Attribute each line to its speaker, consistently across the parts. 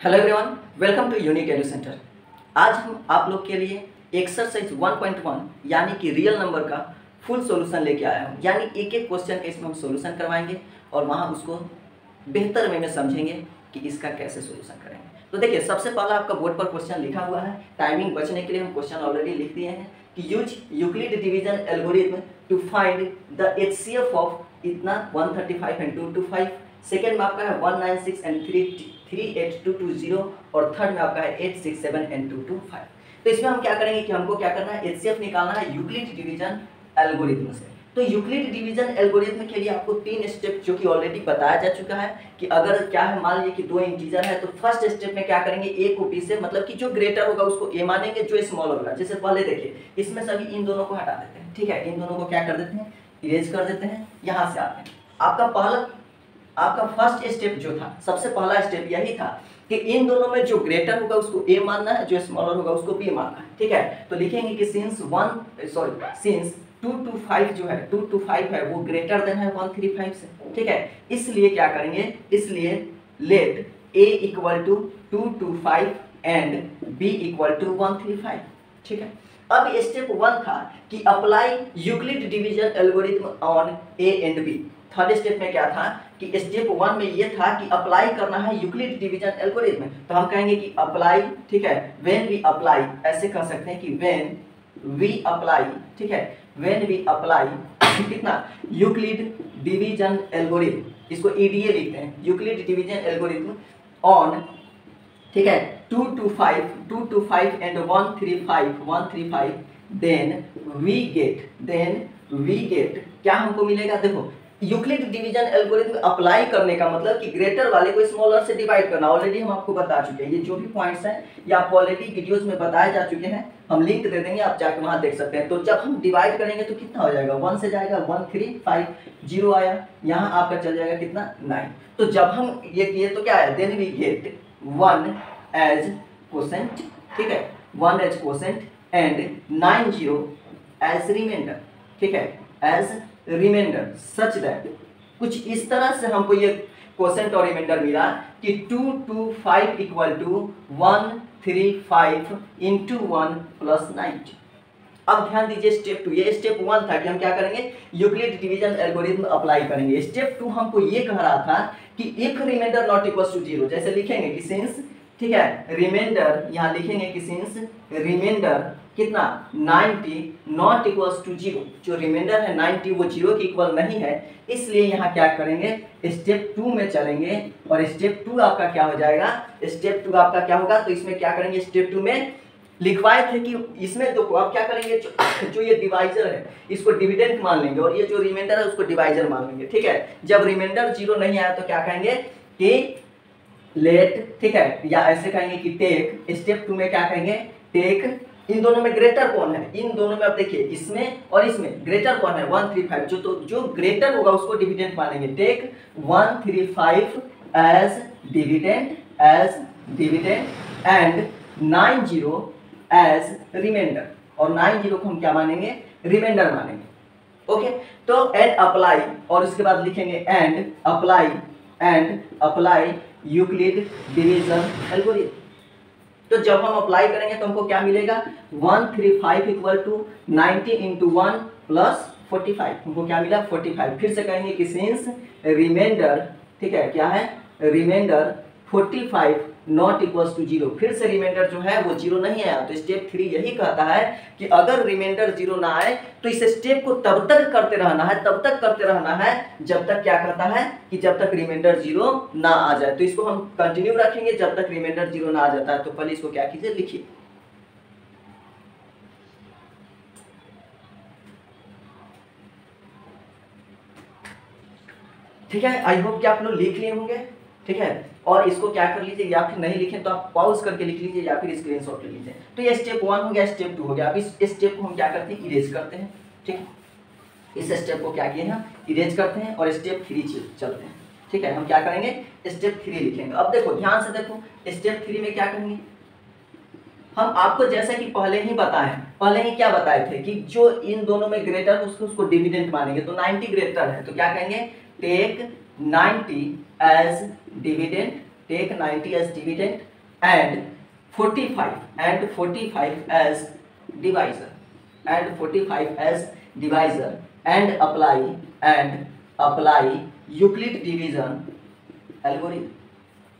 Speaker 1: Hello everyone welcome to unique edu centre आज हम आप लोग के लिए एक्सरसाइज 1.1 यानी कि रियल नंबर का फुल सॉल्यूशन लेके आया हूँ। यानी एक एक क्वेश्चन का इसमें हम सॉल्यूशन करवाएँगे और वहाँ उसको बेहतर वे में समझेंगे कि इसका कैसे सॉल्यूशन करेंगे। तो देखिए, सबसे पहला आपका बोर्ड पर क्वेश्चन लिखा हुआ है। टाइमिंग बचने के लिए हम क्वेश्चन ऑलरेडी लिख दिए हैं कि use Euclid division algorithm to find the H of इतना 135 एंड 225 सेकेंड में आपका है 196 and 3 three eight two two zero और थर्ड में आपका है eight six seven and two two five. तो इसमें हम क्या करेंगे कि हमको क्या करना है? एचसीएफ निकालना है यूक्लिड डिवीज़न एल्गोरिथम से। तो यूक्लिड डिवीज़न एल्गोरिथम के लिए आपको तीन स्टेप जो कि ऑलरेडी बताया जा चुका है कि अगर क्या है, मान लीजिए कि दो इंटीजर है तो फ़र्स्ट स्टेप में क्या करेंगे? ए को बी से मतलब कि जो ग्रेटर होगा उसको ए मानेंगे, जो स्मॉल होगा। जैसे पहले देखिए, इसमें सभी इन दोनों को हटा देते हैं, ठीक है? इन दोनों को क्या कर देते हैं? इरेज कर देते हैं, यहाँ से आते हैं। आपका पहला आपका फ़र्स्ट स्टेप जो था, सबसे पहला स्टेप यही था कि इन दोनों में जो ग्रेटर होगा, उसको ए मानना है, जो स्मॉलर होगा, उसको बी मानना है, ठीक है? तो लिखेंगे कि since one sorry since two two five जो है टू टू फाइव है, वो ग्रेटर देन है वन थ्री फाइव से, ठीक है? इसलिए क्या करेंगे? इसलिए let A equal to two two five and B equal to one three five ठीक है? अब स्टेप वन था कि apply Euclid division algorithm on A and B third step में क्या था कि स्टेप वन में ये था कि अप्लाई करना है यूक्लिड डिवीज़न एल्गोरिथम तो हम कहेंगे कि अप्लाई ठीक है व्हेन वी अप्लाई ऐसे कह सकते हैं कि व्हेन वी अप्लाई ठीक है व्हेन वी अप्लाई कितना? यूक्लिड डिवीज़न एल्गोरिथम इसको ईडीए लिखते हैं। यूक्लिड डिवीज़न एल्गोरिथम ऑन ठीक है? Two two five two two five and one three five one three five then we get then we get क्या हमको मिलेगा? देखो यूक्लिड डिवीज़न एल्गोरिथम अप्लाई करने का मतलब कि ग्रेटर वाले को स्मॉलर से डिवाइड करना। ऑलरेडी हम आपको बता चुके हैं। ये जो भी पॉइंट्स हैं, ये आपको ऑलरेडी वीडियोस में बताए जा चुके हैं, हम लिंक दे देंगे, आप जाकर वहाँ देख सकते हैं। तो जब हम डिवाइड करेंगे तो कितना हो जाएगा? वन से जाएगा वन थ्री फाइव ज़ीरो आया। यहाँ आपका चल जाएगा कितना? नाइन तो जब हम ये किए तो क्या आया? Then we get one as quotient ठीक है? One as quotient and nine zero as remainder ठीक है? एज रिमाइंडर सच दैट कुछ इस तरह से हमको ये क्वेश्चन और रिमाइंडर मिला कि two two five equal to one three five into one plus ninety अब ध्यान दीजिए स्टेप टू ये स्टेप वन था कि हम क्या करेंगे? यूक्लिड डिवीज़न एल्गोरिथम अप्लाई करेंगे। स्टेप टू हमको ये कह रहा था कि if remainder not equal to zero जैसे लिखेंगे कि सिंस ठीक है रिमाइंडर यहाँ लिखेंगे कि सिंस रिमाइंडर कितना? 90 नॉट इक्वल्स टू ज़ीरो जो रिमाइंडर है 90 वो ज़ीरो के इक्वल नहीं है। इसलिए यहाँ क्या करेंगे? स्टेप टू में चलेंगे और स्टेप टू आपका क्या हो जाएगा? स्टेप टू आपका क्या होगा? तो इसमें क्या करेंगे? स्टेप टू में लिखवाए थे कि इसमें तो आप क्या करेंगे? जो, जो ये डिवाइजर है इसको डिविडेंट मान लेंगे। और ये जो रिमाइंडर है उसको डिवाइजर मान लेंगे। ठीक है? जब रिमाइंडर ज़ीरो नहीं आया तो क्या कहेंगे? कि लेट ठीक है? या ऐसे कहेंगे कि टेक स्टेप टू में क्या कहेंगे? टेक इन दोनों में ग्रेटर कौन है? इन दोनों में आप देखिए इसमें और इसमें ग्रेटर कौन है? वन थ्री फाइव जो तो जो ग्रेटर होगा उसको डिविडेंट मानेंगे। Take one three five as dividend as dividend and nine zero as remainder और नाइन ज़ीरो को हम क्या मानेंगे? रिमाइंडर मानेंगे। ओके तो एंड अप्लाई और उसके बाद लिखेंगे and apply and apply Euclid division algorithm तो जब हम अप्लाई करेंगे तो हमको क्या मिलेगा? One three five equal to ninety into one plus forty five हमको क्या मिला? फोर्टी फाइव फिर से कहेंगे कि सिंस रिमाइंडर ठीक है, क्या है? Remainder forty five not equals to zero फिर से रिमाइंडर जो है, वो ज़ीरो नहीं आया। तो स्टेप थ्री यही कहता है कि अगर रिमाइंडर ज़ीरो ना आए तो इस स्टेप को तब तक करते रहना है, तब तक करते रहना है, जब तक क्या करता है कि जब तक रिमाइंडर ज़ीरो ना आ जाए। तो इसको हम कंटिन्यू रखेंगे, जब तक रिमाइंडर ज़ीरो ना आ जाता है। तो पहले इसको क्या कीजिए, लिखिए। ठीक है? आई होप कि आप लोग लिख लिए होंगे। ठीक है? और इसको क्या कर लीजिए, या फिर नहीं लिखें तो आप पॉज करके लिख लीजिए, या फिर स्क्रीन शॉट ले लीजिए। तो ये स्टेप वन हो गया स्टेप टू हो गया। अब इस स्टेप को हम क्या करते हैं? इरेज करते हैं, ठीक है? इस स्टेप को क्या किए हैं? इरेज करते हैं और स्टेप थ्री चलते हैं। ठीक है? हम क्या करेंगे? स्टेप थ्री लिखेंगे। अब देखो, ध्यान से देखो स्टेप थ्री में क्या करेंगे? हम आपको जैसा कि पहले ही बताए पहले ही क्या बताए थे कि जो इन दोनों में ग्रेटर उसको उसको डिविडेंट मानेंगे। तो 90 ग्रेटर है तो क्या कहेंगे? Take 90 ninety as dividend and forty five and forty five as divisor and forty five as divisor and apply and apply Euclid division algorithm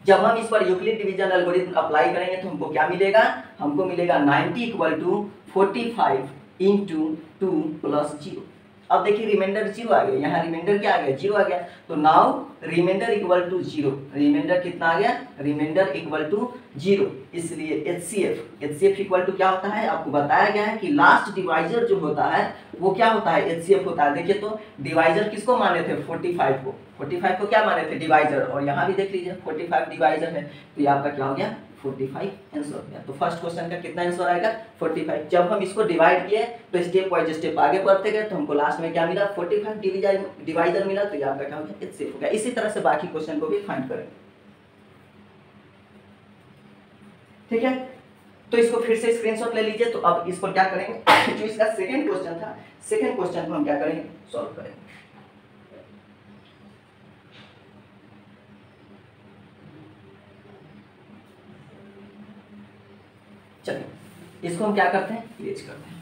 Speaker 1: जब हम इस पर यूक्लिड डिवीज़न एल्गोरिथम अप्लाई करेंगे तो हमको क्या मिलेगा? हमको मिलेगा 90 equal to forty five into two plus zero अब देखिए रिमाइंडर ज़ीरो आ गया। यहाँ रिमाइंडर क्या आ गया? ज़ीरो आ गया। तो now remainder equal to zero remainder कितना आ गया? रिमाइंडर इक्वल टू ज़ीरो इसलिए H C F H C F equal to क्या होता है? आपको बताया गया है कि लास्ट डिवाइजर जो होता है, वो क्या होता है? एच सी एफ़ होता है। देखिए तो डिवाइजर किसको माने थे? फोर्टी फाइव को। फोर्टी फाइव को क्या माने थे? डिवाइजर और यहाँ भी देख लीजिए फोर्टी फाइव डिवाइजर है। तो ये आपका क्या हो गया? फोर्टी फाइव आंसर हो गया तो फ़र्स्ट क्वेश्चन का कितना आंसर आएगा? फोर्टी फाइव जब हम इसको डिवाइड किए तो स्टेप वाइज स्टेप आगे बढ़ते गए तो हमको लास्ट में क्या मिला? फोर्टी फाइव डिवाइजर मिला तो ये आपका क्या हो गया इट्स हो गया। इसी तरह से बाकी क्वेश्चन को भी फाइंड करेंगे। ठीक है? तो इसको फिर से स्क्रीनशॉट ले लीजिए। तो अब इसको क्या करेंगे? जो इसका सेकंड क्वेश्चन था सेकंड क्वेश्चन को हम क्या करेंगे? सॉल्व करेंगे। चलिए, इसको हम क्या करते हैं? इरेज करते हैं।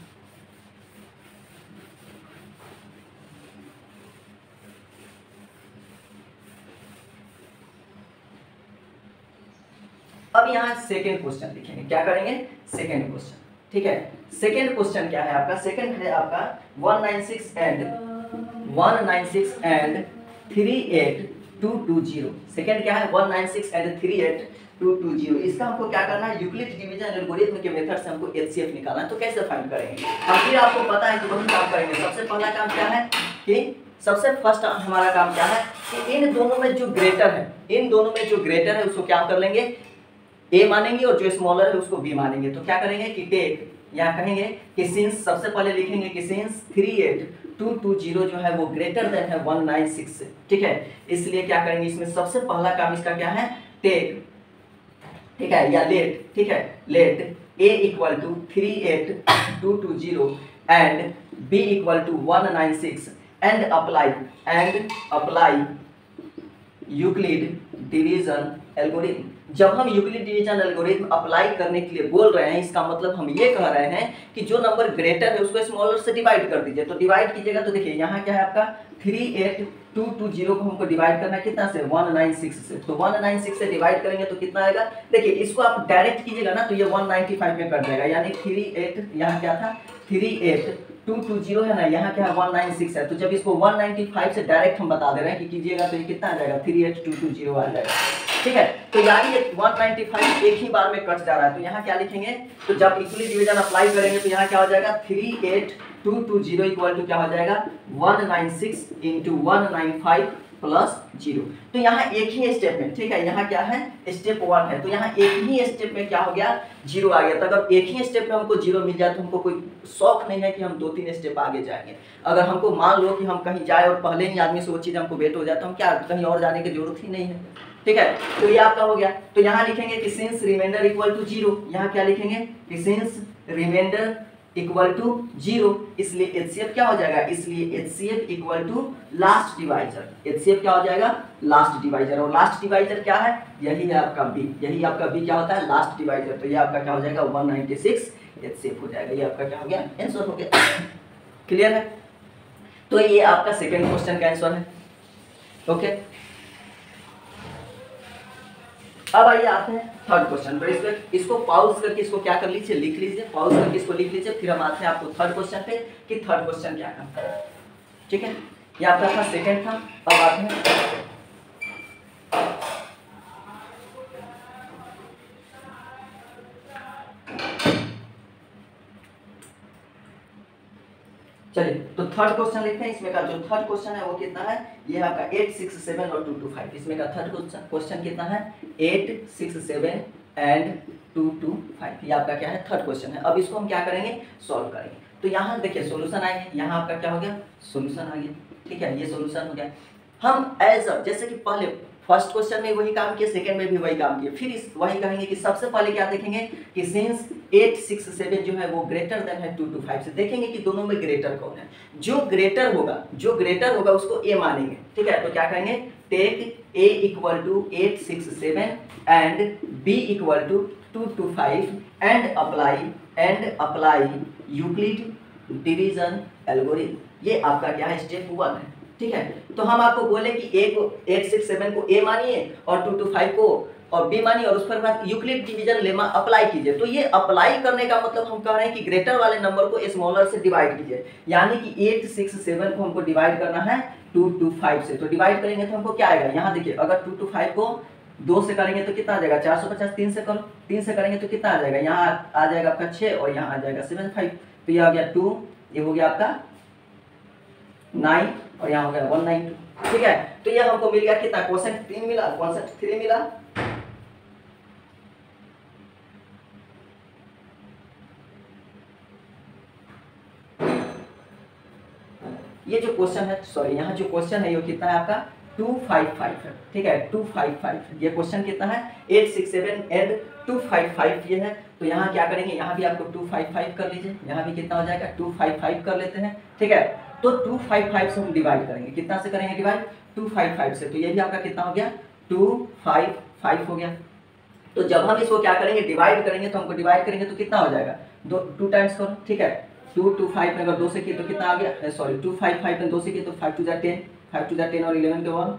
Speaker 1: अब यहाँ सेकेंड क्वेश्चन लिखेंगे। क्या करेंगे? सेकेंड क्वेश्चन ठीक है? सेकेंड क्वेश्चन क्या है आपका? सेकेंड है आपका one nine six and one nine six and three eight two two zero second क्या है? One nine six and three eight two two zero. इसका हमको क्या करना है? यूक्लिड डिवीज़न एल्गोरिथम के मेथड से हमको एचसीएफ निकालना है। तो कैसे फाइंड करेंगे? फिर आपको पता है कि वही काम करेंगे। सबसे पहला काम क्या है कि सबसे फ़र्स्ट हमारा काम क्या है कि इन दोनों में जो ग्रेटर है, इन दोनों में जो ग्रेटर है, उसको क्या कर लेंगे? ए मानेंगे और जो स्मॉलर है, उसको बी मानेंगे। तो क्या करेंगे कि टेक यहाँ कहेंगे कि सिंस सबसे पहले लिखेंगे कि since three eight two two zero जो है, वो ग्रेटर देन है वन नाइन सिक्स ठीक है? इसलिए क्या करेंगे इसमें सबसे पहला काम इसका क्या है? टेक ठीक है, या लेट ठीक है let A equal to three eight two two zero and B equal to one nine six and apply and apply Euclid division algorithm जब हम यूक्लिड डिवीज़न एल्गोरिथम अप्लाई करने के लिए बोल रहे हैं, इसका मतलब हम ये कह रहे हैं कि जो नंबर ग्रेटर है, उसको स्मॉलर से डिवाइड कर दीजिए। तो डिवाइड कीजिएगा तो देखिए, यहाँ क्या है आपका? Three eight two two zero को हमको डिवाइड करना कितना से? वन नाइन सिक्स से। तो वन नाइन सिक्स से डिवाइड करेंगे तो कितना आएगा? देखिए, इसको आप डायरेक्ट कीजिएगा ना तो ये वन नाइनटी फाइव में कर जाएगा। यानी थ्री एट यहाँ क्या था? Three eight two two zero है ना, यहाँ क्या है वन नाइन सिक्स है। तो जब इसको वन नाइनटी फाइव से डायरेक्ट हम बता दे रहे हैं कि कीजिएगा तो ये कितना आ जाएगा? Three eight two two zero आ जाएगा। ठीक है? तो यानी ये 195 एक ही बार में कट जा रहा है। तो यहाँ क्या लिखेंगे? तो जब इक्वली डिवीज़न अप्लाई करेंगे तो यहाँ क्या हो जाएगा? Three eight two two zero equal to क्या हो जाएगा? One nine six into one nine five plus zero तो यहाँ एक ही स्टेप में, ठीक है? यहाँ क्या है? स्टेप वन है। तो यहाँ एक ही स्टेप में क्या हो गया? ज़ीरो आ गया। तो अगर एक ही स्टेप में हमको ज़ीरो मिल जाए तो हमको कोई शौक नहीं है कि हम दो तीन स्टेप आगे जाएँगे। अगर हमको मान लो कि हम कहीं जाए और पहले ही आदमी से वो चीज़ हमको वेट हो जाए तो हम क्या कहीं और जाने की ज़रूरत ही नहीं है। ठीक है? तो ये आपका हो गया। तो यहाँ लिखेंगे कि since remainder equal to zero यहाँ क्या लिखेंगे? कि since remainder equal to zero इसलिए एचसीएफ क्या हो जाएगा? इसलिए HCF equal to last divisor HCF क्या हो जाएगा? लास्ट डिवाइजर और लास्ट डिवाइजर क्या है? यही है आपका बी यही आपका बी क्या होता है? लास्ट डिवाइजर तो ये आपका क्या हो जाएगा? 196 एचसीएफ हो जाएगा. ये आपका क्या हो गया? आंसर हो गया. क्लियर है? तो ये आपका सेकेंड क्वेश्चन का आंसर है. ओके अब आइए आते हैं। थर्ड क्वेश्चन पर इसको इसको पाउज करके इसको क्या कर लीजिए? लिख लीजिए पाउज करके इसको लिख लीजिए, फिर हम आते हैं आपको थर्ड क्वेश्चन पे कि थर्ड क्वेश्चन क्या करता है। ठीक है? ये आपका था सेकेंड था। अब आते हैं। चलिए तो थर्ड क्वेश्चन लिखते हैं, इसमें का जो थर्ड क्वेश्चन है वो कितना है? ये आपका एट सिक्स सेवन और टू टू फाइव इसमें का थर्ड क्वेश्चन कितना है? Eight six seven and two two five ये आपका क्या है? थर्ड क्वेश्चन है। अब इसको हम क्या करेंगे? सॉल्व करेंगे। तो यहाँ देखिए सोल्यूशन आएँगे यहाँ आपका क्या हो गया? सोल्यूशन आ गया। ठीक है, ये सोल्यूशन हो गया। हम एज जैसे कि पहले फ़र्स्ट क्वेश्चन में वही काम किया सेकंड में भी वही काम किया। फिर इस वही कहेंगे कि सबसे पहले क्या देखेंगे कि सिंस एट सिक्स सेवन जो है वो ग्रेटर देन है टू टू फाइव से। देखेंगे कि दोनों में ग्रेटर कौन है। जो ग्रेटर होगा, जो ग्रेटर होगा उसको ए मानेंगे। ठीक है? तो क्या कहेंगे? Take a equal to eight six seven and b equal to two two five and apply and apply Euclid division algorithm ये आपका क्या है? स्टेप वन है। ठीक है? तो हम आपको बोले कि ए को एट सिक्स सेवन को ए मानिए और टू टू फाइव को और बी मानिए और उस पर बाद यूक्लिड डिवीज़न लेमा अप्लाई कीजिए। तो ये अप्लाई करने का मतलब हम कह रहे हैं कि ग्रेटर वाले नंबर को स्मॉलर से डिवाइड कीजिए। यानी कि एट सिक्स सेवन को हमको डिवाइड करना है टू टू फाइव से। तो डिवाइड करेंगे तो हमको क्या आएगा? यहाँ देखिए, अगर टू टू फाइव को दो से करेंगे तो कितना आ जाएगा? चार सौ पचास तीन से करो, तीन से करेंगे तो कितना आ जाएगा? यहाँ आ जाएगा आपका छः और यहाँ आ जाएगा सेवन फाइव तो ये आ गया टू ये हो गया आपका नाइन और यहाँ हो गया वन नाइन टू ठीक है? तो ये हमको मिल गया कितना? क्वेश्चन तीन मिला क्वेश्चन थ्री मिला। ये जो क्वेश्चन है सॉरी यहाँ जो क्वेश्चन है, ये कितना है आपका? टू फाइव फाइव है। ठीक है? टू फाइव फाइव ये क्वेश्चन कितना है? Eight six seven and two five five ये है। तो यहाँ क्या करेंगे? यहाँ भी आपको टू फाइव फाइव कर लीजिए। यहाँ भी कितना हो जाएगा? टू फाइव फाइव कर लेते हैं। ठीक है? तो टू फाइव फाइव से हम डिवाइड करेंगे। कितना से करेंगे डिवाइड टू फाइव फाइव से। तो ये भी आपका कितना हो गया? टू फाइव फाइव हो गया। तो जब हम इसको क्या करेंगे? डिवाइड करेंगे तो हमको डिवाइड करेंगे तो कितना हो जाएगा? दो टू टाइम्स करो, ठीक है? टू टू फाइव में अगर दो से किए तो कितना आ गया? सॉरी टू फाइव फाइव में दो से किए तो फाइव टू जै टेन फाइव टू जै टेन और इलेवन के वन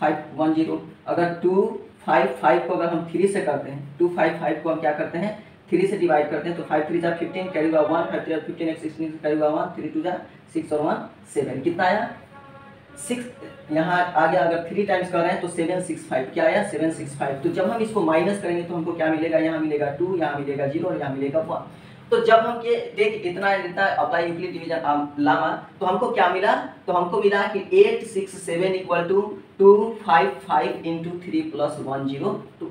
Speaker 1: फाइव वन ज़ीरो अगर टू फाइव फाइव को अगर हम थ्री से करते हैं टू फाइव फाइव को हम क्या करते हैं? थ्री से डिवाइड करते हैं तो फाइव थ्री जा फिफ्टीन कैरी हुआ वन फाइव थ्री फिफ्टीन एक सिक्सटीन कैरी हुआ वन थ्री टू जा सिक्स और वन सेवन कितना आया? सिक्स यहाँ आ गया अगर थ्री टाइम्स कर रहे हैं तो सेवन सिक्स फाइव क्या आया? सेवन सिक्स फाइव तो जब हम इसको माइनस करेंगे तो हमको क्या मिलेगा? यहाँ मिलेगा टू यहाँ मिलेगा ज़ीरो और यहाँ मिलेगा वन तो जब हम ये देख इतना इतना अप्लाई यूक्लिड डिवीज़न लामा तो हमको क्या मिला? तो हमको मिला कि eight six seven equal to two five five into three plus one zero two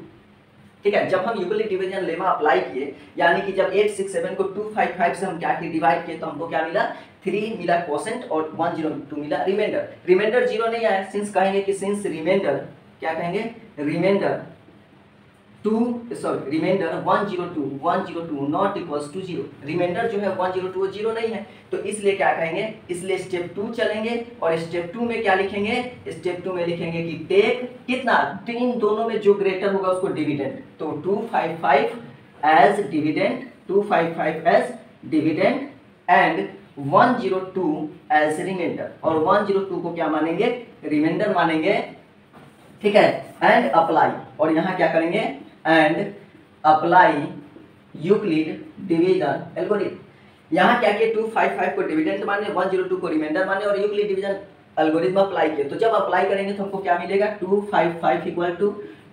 Speaker 1: ठीक है, जब हम यूक्लिड डिवीज़न लेमा अप्लाई किए, यानी कि जब एट सिक्स सेवन को टू फाइव फाइव से हम क्या किए डिवाइड किए तो हमको क्या मिला? थ्री मिला क्वेश्चन और वन ज़ीरो टू मिला रिमाइंडर रिमाइंडर ज़ीरो नहीं आया सिंस कहेंगे कि सिंस रिमाइंडर क्या कहेंगे? Remainder two sorry remainder one zero two one zero two not equals to zero remainder जो है वन ज़ीरो टू ज़ीरो नहीं है। तो इसलिए क्या कहेंगे? इसलिए स्टेप टू चलेंगे और स्टेप टू में क्या लिखेंगे? स्टेप टू में लिखेंगे कि टेक कितना? तो इन दोनों में जो ग्रेटर होगा उसको डिविडेंड तो two five five as dividend two five five as dividend and one zero two as remainder और वन ज़ीरो टू को क्या मानेंगे? रिमाइंडर मानेंगे, ठीक है? एंड अप्लाई और यहाँ क्या करेंगे? And apply Euclid division algorithm यहाँ क्या किए टू फाइव फाइव को डिविडेंड माने वन ज़ीरो टू को रिमाइंडर माने और यूक्लिड डिवीज़न एल्गोरिथम अप्लाई किए तो जब अप्लाई करेंगे तो हमको क्या मिलेगा? Two five five equal to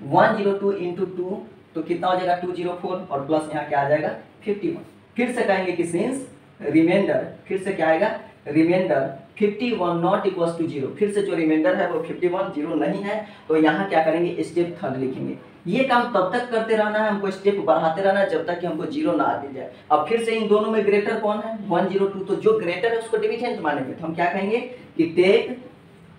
Speaker 1: one zero two into two तो कितना हो जाएगा? टू ज़ीरो फोर और प्लस यहाँ क्या आ जाएगा? फिफ्टी वन फिर से कहेंगे कि सिंस रिमाइंडर फिर से क्या आएगा? Remainder 51 not equals to zero फिर से जो रिमाइंडर है वो 51 ज़ीरो नहीं है। तो यहाँ क्या करेंगे? स्टेप थर्ड लिखेंगे। ये काम तब तक करते रहना है, हमको स्टेप बढ़ाते रहना है जब तक कि हमको ज़ीरो ना आ दी जाए। अब फिर से इन दोनों में ग्रेटर कौन है? वन ज़ीरो टू तो जो ग्रेटर है, उसको डिविडेंट मानेंगे। तो हम क्या कहेंगे कि take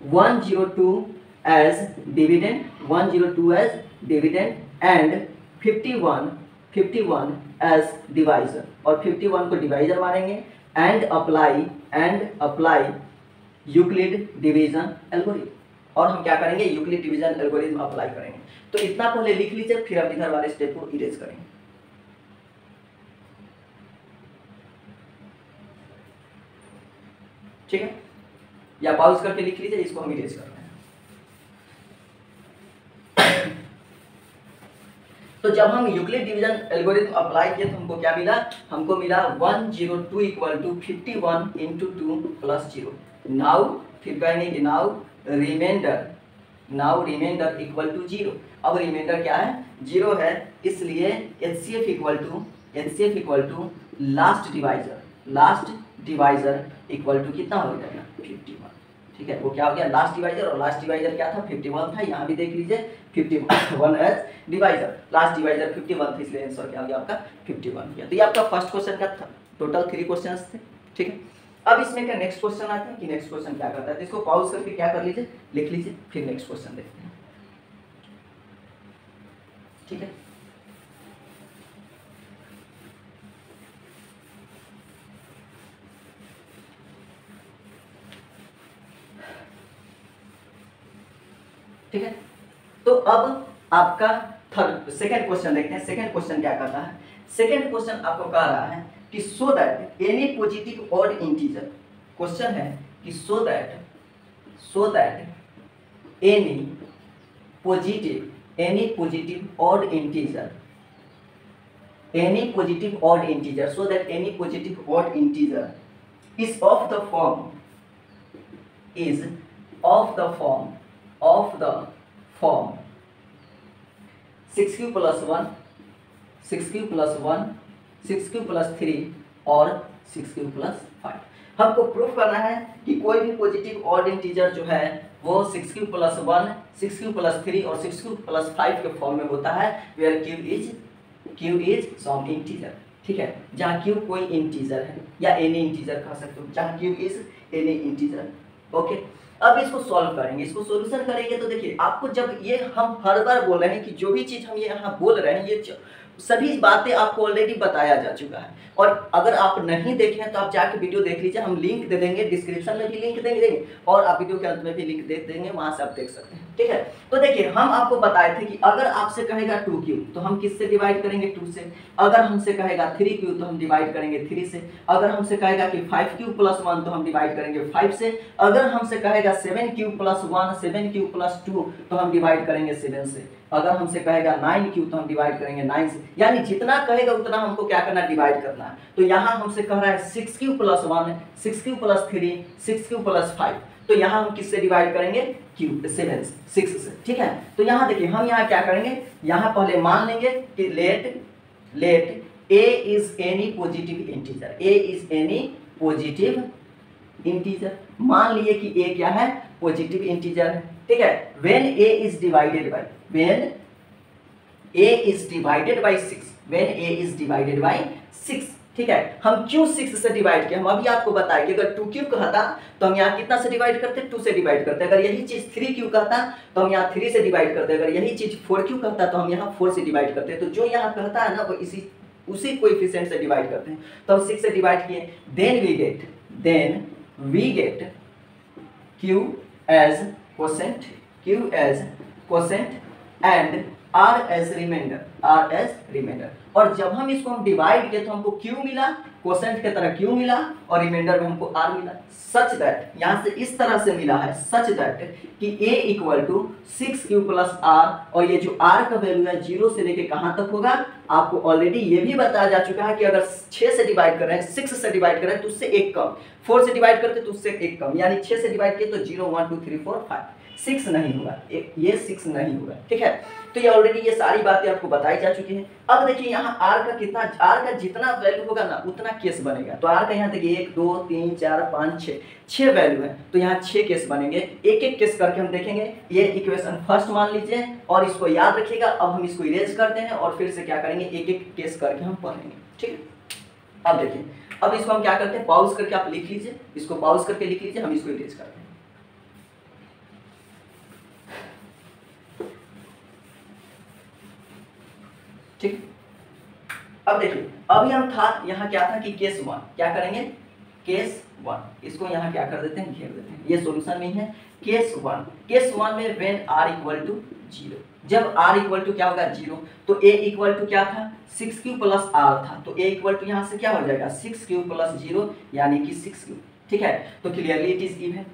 Speaker 1: one zero two as dividend one zero two as dividend and fifty one fifty one as divisor और फिफ्टी वन को डिवाइजर मानेंगे and apply and apply Euclid division algorithm और हम क्या करेंगे? यूक्लिड डिवीज़न एल्गोरिथम अप्लाई करेंगे। तो इतना पहले लिख लीजिए, फिर हम इधर वाले स्टेप को इरेज करेंगे। ठीक है? या पाउज करके लिख लीजिए, इसको हम इरेज कर रहे हैं। तो जब हम यूक्लिड डिवीज़न एल्गोरिथम अप्लाई किए तो हमको क्या मिला? हमको मिला one zero two equal to fifty one into two plus zero now फिर कहेंगे कि now remainder now remainder equal to zero अब रिमाइंडर क्या है? ज़ीरो है, इसलिए H C F equal to H C F equal to last divisor last divisor equal to कितना हो जाएगा? फिफ्टी वन ठीक है, वो क्या हो गया? लास्ट डिवाइजर और लास्ट डिवाइजर क्या था? फिफ्टी वन था। यहाँ भी देख लीजिए fifty one as divisor last divisor fifty one था, इसलिए आंसर क्या हो गया आपका? फिफ्टी वन गया। तो ये आपका फ़र्स्ट क्वेश्चन का था। टोटल थ्री क्वेश्चन थे। ठीक है? अब इसमें क्या नेक्स्ट क्वेश्चन आते हैं कि नेक्स्ट क्वेश्चन क्या करता है? तो इसको पॉज करके क्या कर लीजिए? लिख लीजिए, फिर नेक्स्ट क्वेश्चन देखते हैं। ठीक है? ठीक है? तो अब आपका थर्ड सेकेंड क्वेश्चन देखते हैं। सेकेंड क्वेश्चन क्या कहता है? सेकेंड क्वेश्चन आपको कह रहा है कि so that any positive odd integer question है कि so that so that any positive any positive odd integer any positive odd integer so that any positive odd integer is of the form is of the form of the form six q plus one six q plus one 1 6q plus 3 और 6q plus 5 हमको proof करना है कि कोई भी positive odd integer जो है, वो 6q plus one, six q plus three और 6q प्लस फाइव के फॉर्म में होता है where q is q is some integer ठीक है? जहाँ q कोई इंटीजर है, या एनी इंटीजर कह सकते हो। जहाँ q is any integer okay अब इसको सॉल्व करेंगे। इसको सॉल्यूशन करेंगे तो देखिए, आपको जब ये हम हर बार बोल रहे हैं कि जो भी चीज़ हम ये यहाँ बोल रहे हैं, ये सभी बातें आपको ऑलरेडी बताया जा चुका है। और अगर आप नहीं देखे तो आप जाके वीडियो देख लीजिए, हम लिंक दे देंगे डिस्क्रिप्शन में भी लिंक देंगे, और आप वीडियो के अंत में भी लिंक दे देंगे, वहाँ से आप देख सकते हैं। ठीक है? तो देखिए, हम आपको बताए थे कि अगर आपसे कहेगा टू क्यू तो हम किससे डिवाइड करेंगे टू से? अगर हमसे कहेगा थ्री क्यू तो हम डिवाइड करेंगे थ्री से। अगर हमसे कहेगा कि फाइव क्यू प्लस वन तो हम डिवाइड करेंगे फाइव से। अगर हमसे कहेगा seven q plus one seven q plus two तो हम डिवाइड करेंगे सेवन से। अगर हमसे कहेगा नाइन क्यू तो हम डिवाइड करेंगे नाइन से। यानी जितना कहेगा, उतना हमको क्या करना डिवाइड करना है। तो यहाँ हमसे कह रहा है six q plus one six q plus three six q plus five तो यहाँ हम किससे डिवाइड करेंगे? सेवन सिक्स से। ठीक है? तो यहाँ देखिए, हम यहाँ क्या करेंगे? यहाँ पहले मान लेंगे कि let let a is any positive integer a is any positive integer मान लिए कि ए क्या है? पॉजिटिव इंटीजर है ठीक है? When a is divided by when a is divided by six when a is divided by six ठीक है? हम क्यों सिक्स से डिवाइड किया। हम अभी आपको बताए कि अगर टू क्यू कहता तो हम यहाँ कितना से डिवाइड करते? टू से डिवाइड करते। अगर यही चीज़ थ्री क्यू कहता तो हम यहाँ थ्री से डिवाइड करते। अगर यही चीज़ फोर क्यू कहता तो हम यहाँ फोर से डिवाइड करते। तो जो यहाँ कहता है ना, वो इसी, उसी कोएफिशिएंट से डिवाइड करते हैं। तो हम सिक्स से डिवाइड किए। Then we get then we get q as question q as question and r as remainder r as remainder और जब हम इसको हम डिवाइड किए तो हमको क्यू मिला क्वेश्चन के तरह क्यू मिला और रिमाइंडर में हमको आर मिला। सच दैट यहाँ से इस तरह से मिला है सच दैट कि a equal to six q plus r और ये जो r का वैल्यू है ज़ीरो से लेके कहाँ तक होगा? आपको ऑलरेडी ये भी बताया जा चुका है कि अगर छः से डिवाइड कर रहे हैं सिक्स से डिवाइड कर तो उससे एक कम। फोर से डिवाइड करते तो उससे एक कम, यानी छः से डिवाइड किए तो zero one two three four five six नहीं होगा। ये सिक्स नहीं होगा। ठीक है? तो ये ऑलरेडी ये सारी बातें आपको बताई जा चुकी हैं। अब देखिए यहाँ आर का कितना आर का जितना वैल्यू होगा ना, उतना केस बनेगा। तो आर का यहाँ देखिए, एक, दो, तीन, चार, पाँच छः छः वैल्यू है। तो यहाँ छः केस बनेंगे। एक एक केस करके हम देखेंगे। ये इक्वेशन फ़र्स्ट मान लीजिए और इसको याद रखिएगा। अब हम इसको इरेज करते हैं और फिर से क्या करेंगे? एक एक केस करके हम पढ़ेंगे। ठीक है? अब देखिए। अब इसको हम क्या करते हैं? पाउज करके आप लिख लीजिए। इसको पाउज करके लिख लीजिए। हम इसको इरेज करते हैं। ठीक? अब देखिए, अभी हम था, यहाँ क्या था कि केस वन क्या करेंगे? केस वन इसको यहाँ क्या कर देते हैं? घेर देते हैं। ये सॉल्यूशन में है केस वन केस वन में when r equal to zero जब आर इक्वल टू क्या होगा? ज़ीरो तो ए इक्वल टू क्या था? सिक्स क्यू प्लस आर था। तो ए इक्वल टू यहाँ से क्या हो जाएगा? सिक्स क्यू प्लस ज़ीरो यानी कि सिक्स क्यू ठीक है? तो क्लियरली इट इज़ इवन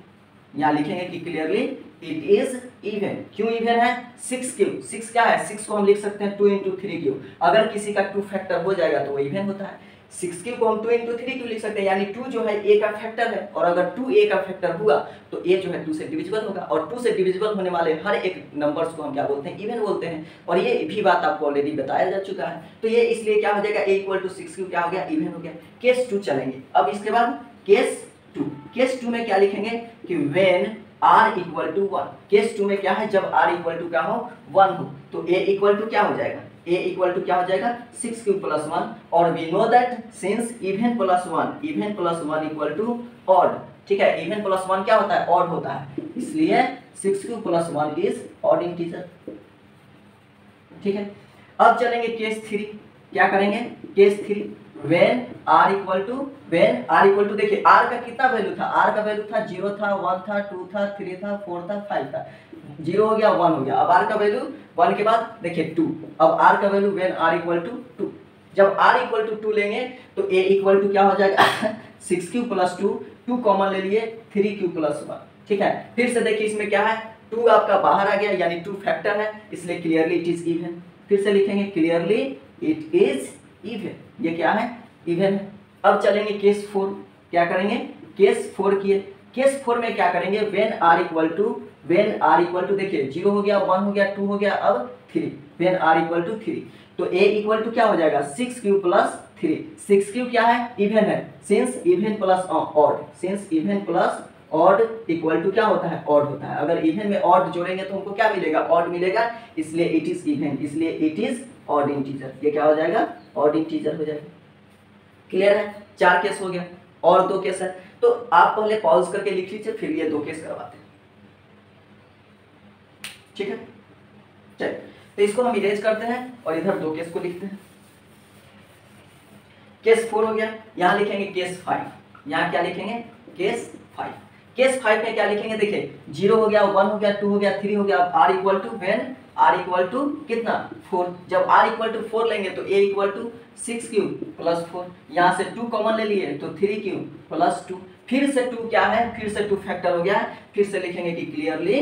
Speaker 1: यहाँ लिखेंगे कि क्लियरली इट इज़ इवन क्यों इवन है? Six q? सिक्स क्या है? सिक्स को हम लिख सकते हैं टू इंटू थ्री क्यू अगर किसी का टू फैक्टर हो जाएगा तो वो इवन होता है। सिक्स क्यू को हम टू इंटू थ्री क्यू लिख सकते हैं, यानी टू जो है ए का फैक्टर है। और अगर टू ए का फैक्टर हुआ तो ए जो है टू से डिविजिबल होगा। और टू से डिविजिबल होने वाले हर एक नंबर्स को हम क्या बोलते हैं? इवन बोलते हैं। और ये भी बात आपको ऑलरेडी बताया जा चुका है। तो ये इसलिए क्या हो जाएगा? A equal to six q क्या हो गया? इवन हो गया। केस टू चलेंगे। अब इसके बाद केस टू केस टू में क्या लिखेंगे? कि when r equal to one case two में क्या है? जब आर इक्वल टू क्या हो? वन हो। तो ए इक्वल टू क्या हो जाएगा? ए इक्वल टू क्या हो जाएगा? सिक्स क्यू प्लस वन और we know that since even plus one even plus one equal to odd ठीक है? इवन प्लस वन क्या होता है? ऑड होता है। इसलिए six q plus one is odd integer ठीक है? अब चलेंगे केस थ्री क्या करेंगे? Case three when r equal to when r equal to देखिए आर का कितना वैल्यू था? आर का वैल्यू था ज़ीरो था वन था टू था थ्री था फोर था फाइव था। ज़ीरो हो गया वन हो गया। अब आर का वैल्यू वन के बाद देखिए टू अब आर का value when r equal to two जब आर इक्वल टू टू लेंगे तो ए इक्वल टू क्या हो जाएगा? Six q plus two two common ले लिए थ्री क्यू प्लस वन ठीक है? फिर से देखिए, इसमें क्या है? टू आपका बाहर आ गया, यानी टू फैक्टर है, इसलिए क्लियरली इट इज़ इवन फिर से लिखेंगे क्लियरली इट इज़ इवन ये क्या है? इवन अब चलेंगे केस फोर क्या करेंगे? केस फोर किए. केस फोर में क्या करेंगे? When r equal to when r equal to देखिए ज़ीरो हो गया वन हो गया टू हो गया, अब three when r equal to three तो ए इक्वल टू क्या हो जाएगा? Six q plus three six q क्या है? इवन है. Since even plus odd since even plus odd equal to क्या होता है? ऑड होता है. अगर इवन में ऑड जोड़ेंगे तो हमको क्या मिलेगा? ऑड मिलेगा. इसलिए इट इज़ इवन इसलिए इट इज़ ऑड इंटीजर ये क्या हो जाएगा? ऑड इंटीजर हो जाएगा। क्लियर है? चार केस हो गया, और दो केस है। तो आप पहले पॉज करके लिख लीजिए, फिर ये दो केस करवाते हैं। ठीक है? चलिए तो इसको हम इरेज करते हैं और इधर दो केस को लिखते हैं। केस फोर हो गया, यहाँ लिखेंगे केस फाइव यहाँ क्या लिखेंगे? केस फाइव केस फाइव में क्या लिखेंगे? देखिए ज़ीरो हो गया वन हो गया टू हो गया थ्री हो गया। R equal to when r equal to कितना? फोर जब आर इक्वल टू फोर लेंगे तो a equal to six q? Plus four यहाँ से टू कॉमन ले लिए तो थ्री क्यू? प्लस टू फिर से टू क्या है? फिर से टू फैक्टर हो गया है। फिर से लिखेंगे कि clearly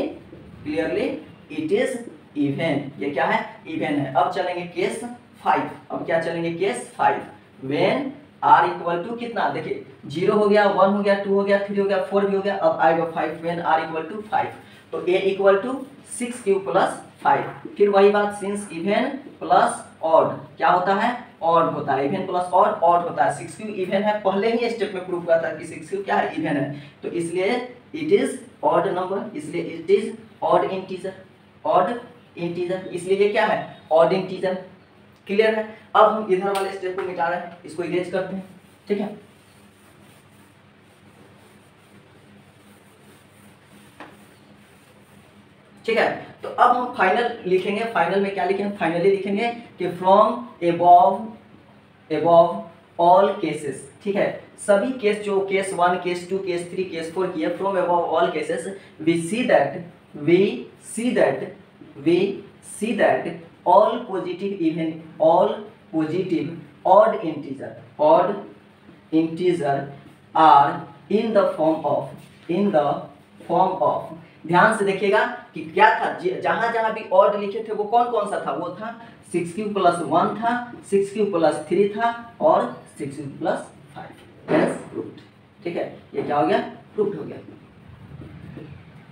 Speaker 1: clearly it is even ये क्या है? इवेन है। अब चलेंगे केस फाइव अब क्या चलेंगे case five when r equal to कितना? देखिए ज़ीरो हो गया वन हो गया टू हो गया थ्री हो गया फोर भी हो गया। अब आएगा five when r equal to five तो a equal to six q plus five फिर वही बात सिंस इवेन प्लस ऑड क्या होता है? ऑड होता है। इवेन प्लस ऑड ऑड होता है। सिक्स क्यू इवेन है। पहले ही स्टेप में प्रूव हुआ था कि सिक्स क्यू क्या है? इवेन है। तो इसलिए इट इज़ ऑड नंबर इसलिए it is odd integer odd integer इसलिए ये क्या है? ऑड इंटीजर क्लियर है? अब हम इधर वाले स्टेप को मिटा रहे हैं। इसको इरेज करते हैं। ठीक है? ठीक है? तो अब हम फाइनल लिखेंगे फाइनल में क्या लिखेंगे? फाइनली लिखेंगे कि from above above all cases ठीक है? सभी केस जो case one case two case three case four की है from above all cases we see that we see that we see that all positive even, all positive odd integer odd integer are in the form of, in the form of ध्यान से देखिएगा कि क्या था? जहाँ जहाँ भी odd लिखे थे, वो कौन कौन सा था? वो था सिक्स क्यू प्लस वन था सिक्स क्यू प्लस थ्री था और six q plus five proofed ठीक है? ये क्या हो गया? प्रूफ्ड हो गया.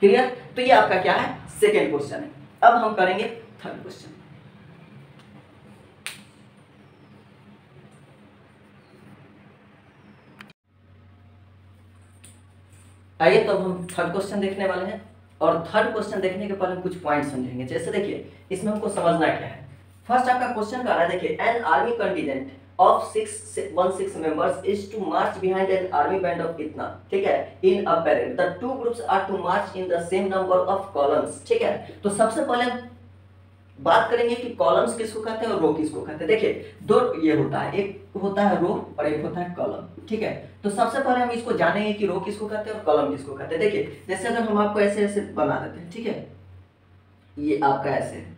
Speaker 1: क्लियर तो ये आपका क्या है? सेकेंड क्वेश्चन है. अब हम करेंगे थर्ड क्वेश्चन आइए तो हम थर्ड क्वेश्चन देखने वाले हैं। और थर्ड क्वेश्चन देखने के पहले कुछ पॉइंट समझेंगे। जैसे देखिए, इसमें हमको समझना क्या है? फ़र्स्ट आपका क्वेश्चन का रहा है, देखिए an army contingent of six one six members is to march behind an army band of इतना, ठीक है? In a parade the two groups are to march in the same number of columns ठीक है? तो सबसे पहले बात करेंगे कि कॉलम्स किसको कहते हैं और रो किसको कहते हैं। देखिए, दो ये होता है, एक होता है रो और एक होता है कॉलम ठीक है? तो सबसे पहले हम इसको जानेंगे कि रो किसको कहते हैं और कॉलम किसको कहते हैं। देखिए, जैसे अगर हम आपको ऐसे ऐसे बना देते हैं, ठीक है? ये आपका ऐसे है,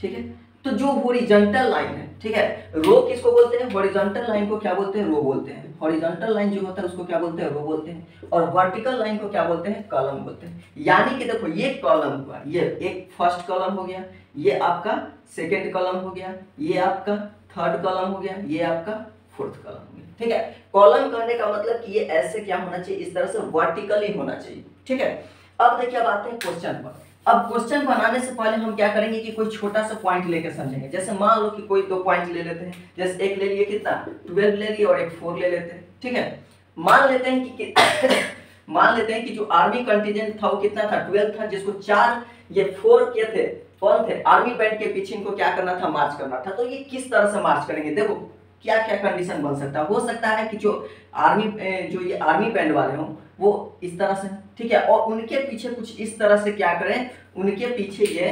Speaker 1: ठीक है? तो जो हॉरिजॉन्टल लाइन है, ठीक है? रो किसको बोलते हैं? हॉरिजॉन्टल लाइन को क्या बोलते हैं? रो बोलते हैं। हॉरिजॉन्टल लाइन जो होता है, उसको क्या बोलते हैं? रो बोलते हैं। और वर्टिकल लाइन को क्या बोलते हैं? कॉलम बोलते हैं। यानी कि देखो, ये कॉलम हुआ, ये एक फ़र्स्ट कॉलम हो गया, ये आपका सेकेंड कॉलम हो गया, ये आपका थर्ड कॉलम हो गया, ये आपका फोर्थ कॉलम हो गया। ठीक है? कॉलम कहने का मतलब कि ये ऐसे क्या होना चाहिए? इस तरह से वर्टिकली होना चाहिए। ठीक है? अब देखिए, अब आते हैं क्वेश्चन पर। अब क्वेश्चन बनाने से पहले हम क्या करेंगे कि कोई छोटा सा पॉइंट लेकर समझेंगे। जैसे मान लो कि कोई दो पॉइंट ले लेते हैं। जैसे एक ले लिए कितना? ट्वेल्व ले लिए और एक फोर ले लेते हैं। ठीक है? मान लेते हैं कि, कि मान लेते हैं कि जो आर्मी कंटीजेंट था वो कितना था? ट्वेल्व था। जिसको चार ये फोर के थे कौन थे? आर्मी बैंड के पीछे इनको क्या करना था? मार्च करना था। तो ये किस तरह से मार्च करेंगे? देखो क्या क्या कंडीशन बन सकता है? हो सकता है कि जो आर्मी जो ये आर्मी बैंड वाले हों, वो इस तरह से, ठीक है? और उनके पीछे कुछ इस तरह से क्या करें? उनके पीछे ये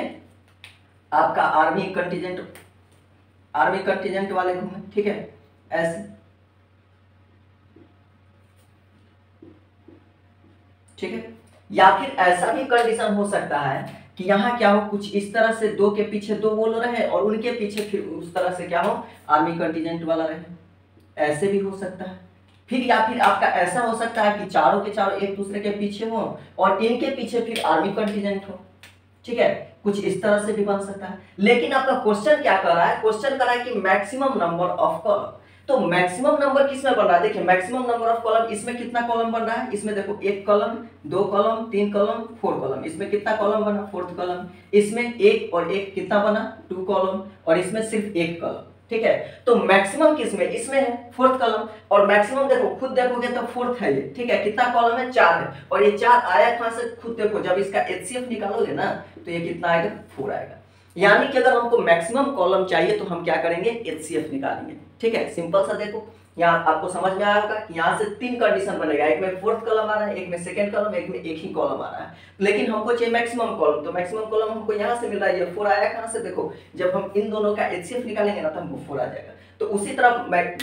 Speaker 1: आपका आर्मी कंटीजेंट आर्मी कंटीजेंट वाले घूमे ठीक है? ऐसे। ठीक है? या फिर ऐसा भी कंडीशन हो सकता है कि यहाँ क्या हो, कुछ इस तरह से दो के पीछे दो बोल रहे और उनके पीछे फिर उस तरह से क्या हो, आर्मी कंटीजेंट वाला रहे। ऐसे भी हो सकता है। फिर या फिर आपका ऐसा हो सकता है कि चारों के चारों एक दूसरे के पीछे हो और इनके पीछे फिर आर्मी कंटीजेंट हो। ठीक है? कुछ इस तरह से भी बन सकता है। लेकिन आपका क्वेश्चन क्या कर रहा है? क्वेश्चन कर रहा है कि मैक्सिमम नंबर ऑफ़ तो मैक्सिमम नंबर किसमें बन रहा है? देखिए मैक्सिमम नंबर ऑफ़ कॉलम इसमें कितना कॉलम बन रहा है? इसमें देखो, एक कॉलम दो कॉलम तीन कॉलम फोर कॉलम इसमें कितना कॉलम बना? फोर्थ कॉलम इसमें एक और एक कितना बना? टू कॉलम और इसमें सिर्फ़ एक कॉलम ठीक है? तो मैक्सिमम किसमें इसमें है फोर्थ कॉलम और मैक्सिमम देखो, खुद देखोगे तो फोर्थ है ये. ठीक है? कितना कॉलम है? चार है. और ये चार आया कहाँ से? खुद देखो. जब इसका एचसीएफ निकालोगे ना तो ये कितना आएगा? फोर आएगा. यानी कि अगर हमको मैक्सिमम कॉलम चाहिए तो हम क्या करेंगे? एचसीएफ निकालेंगे. ठीक है सिंपल सा देखो। यहाँ आपको समझ में आया होगा कि यहाँ से तीन कंडीशन बनेगा। एक में फोर्थ कॉलम आ रहा है, एक में सेकंड कॉलम एक में एक ही कॉलम आ रहा है। लेकिन हमको चाहिए मैक्सिमम कॉलम तो मैक्सिमम कॉलम हमको यहाँ से मिल रहा है। ये फोर आया कहाँ से देखो? जब हम इन दोनों का एचसीएफ निकालेंगे ना तो हमको फोर आ जाएगा। तो उसी तरह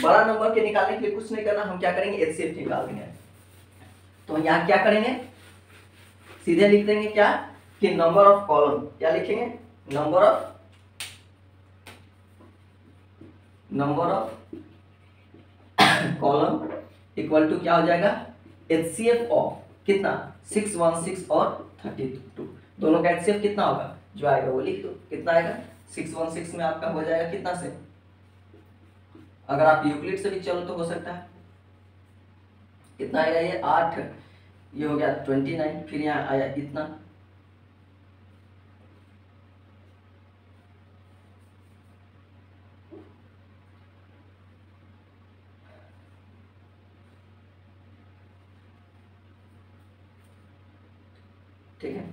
Speaker 1: बड़ा नंबर के निकालने के लिए कुछ नहीं करना। हम क्या करेंगे? एचसीएफ निकाल देंगे। तो यहाँ क्या करेंगे? सीधे लिख देंगे क्या? कि नंबर ऑफ़ कॉलम क्या लिखेंगे? Number of number of column equal to क्या हो जाएगा? एच सी एफ़ ऑफ़ कितना? सिक्स वन सिक्स और थर्टी टू दोनों का एच सी एफ़ कितना होगा? जो आएगा वो लिख दो। कितना आएगा? सिक्स वन सिक्स में आपका हो जाएगा कितना से? अगर आप यूक्लिड से भी चलो तो हो सकता है। कितना आएगा ये? आठ। ये हो गया ट्वेंटी नाइन फिर यहाँ आया इतना ठीक है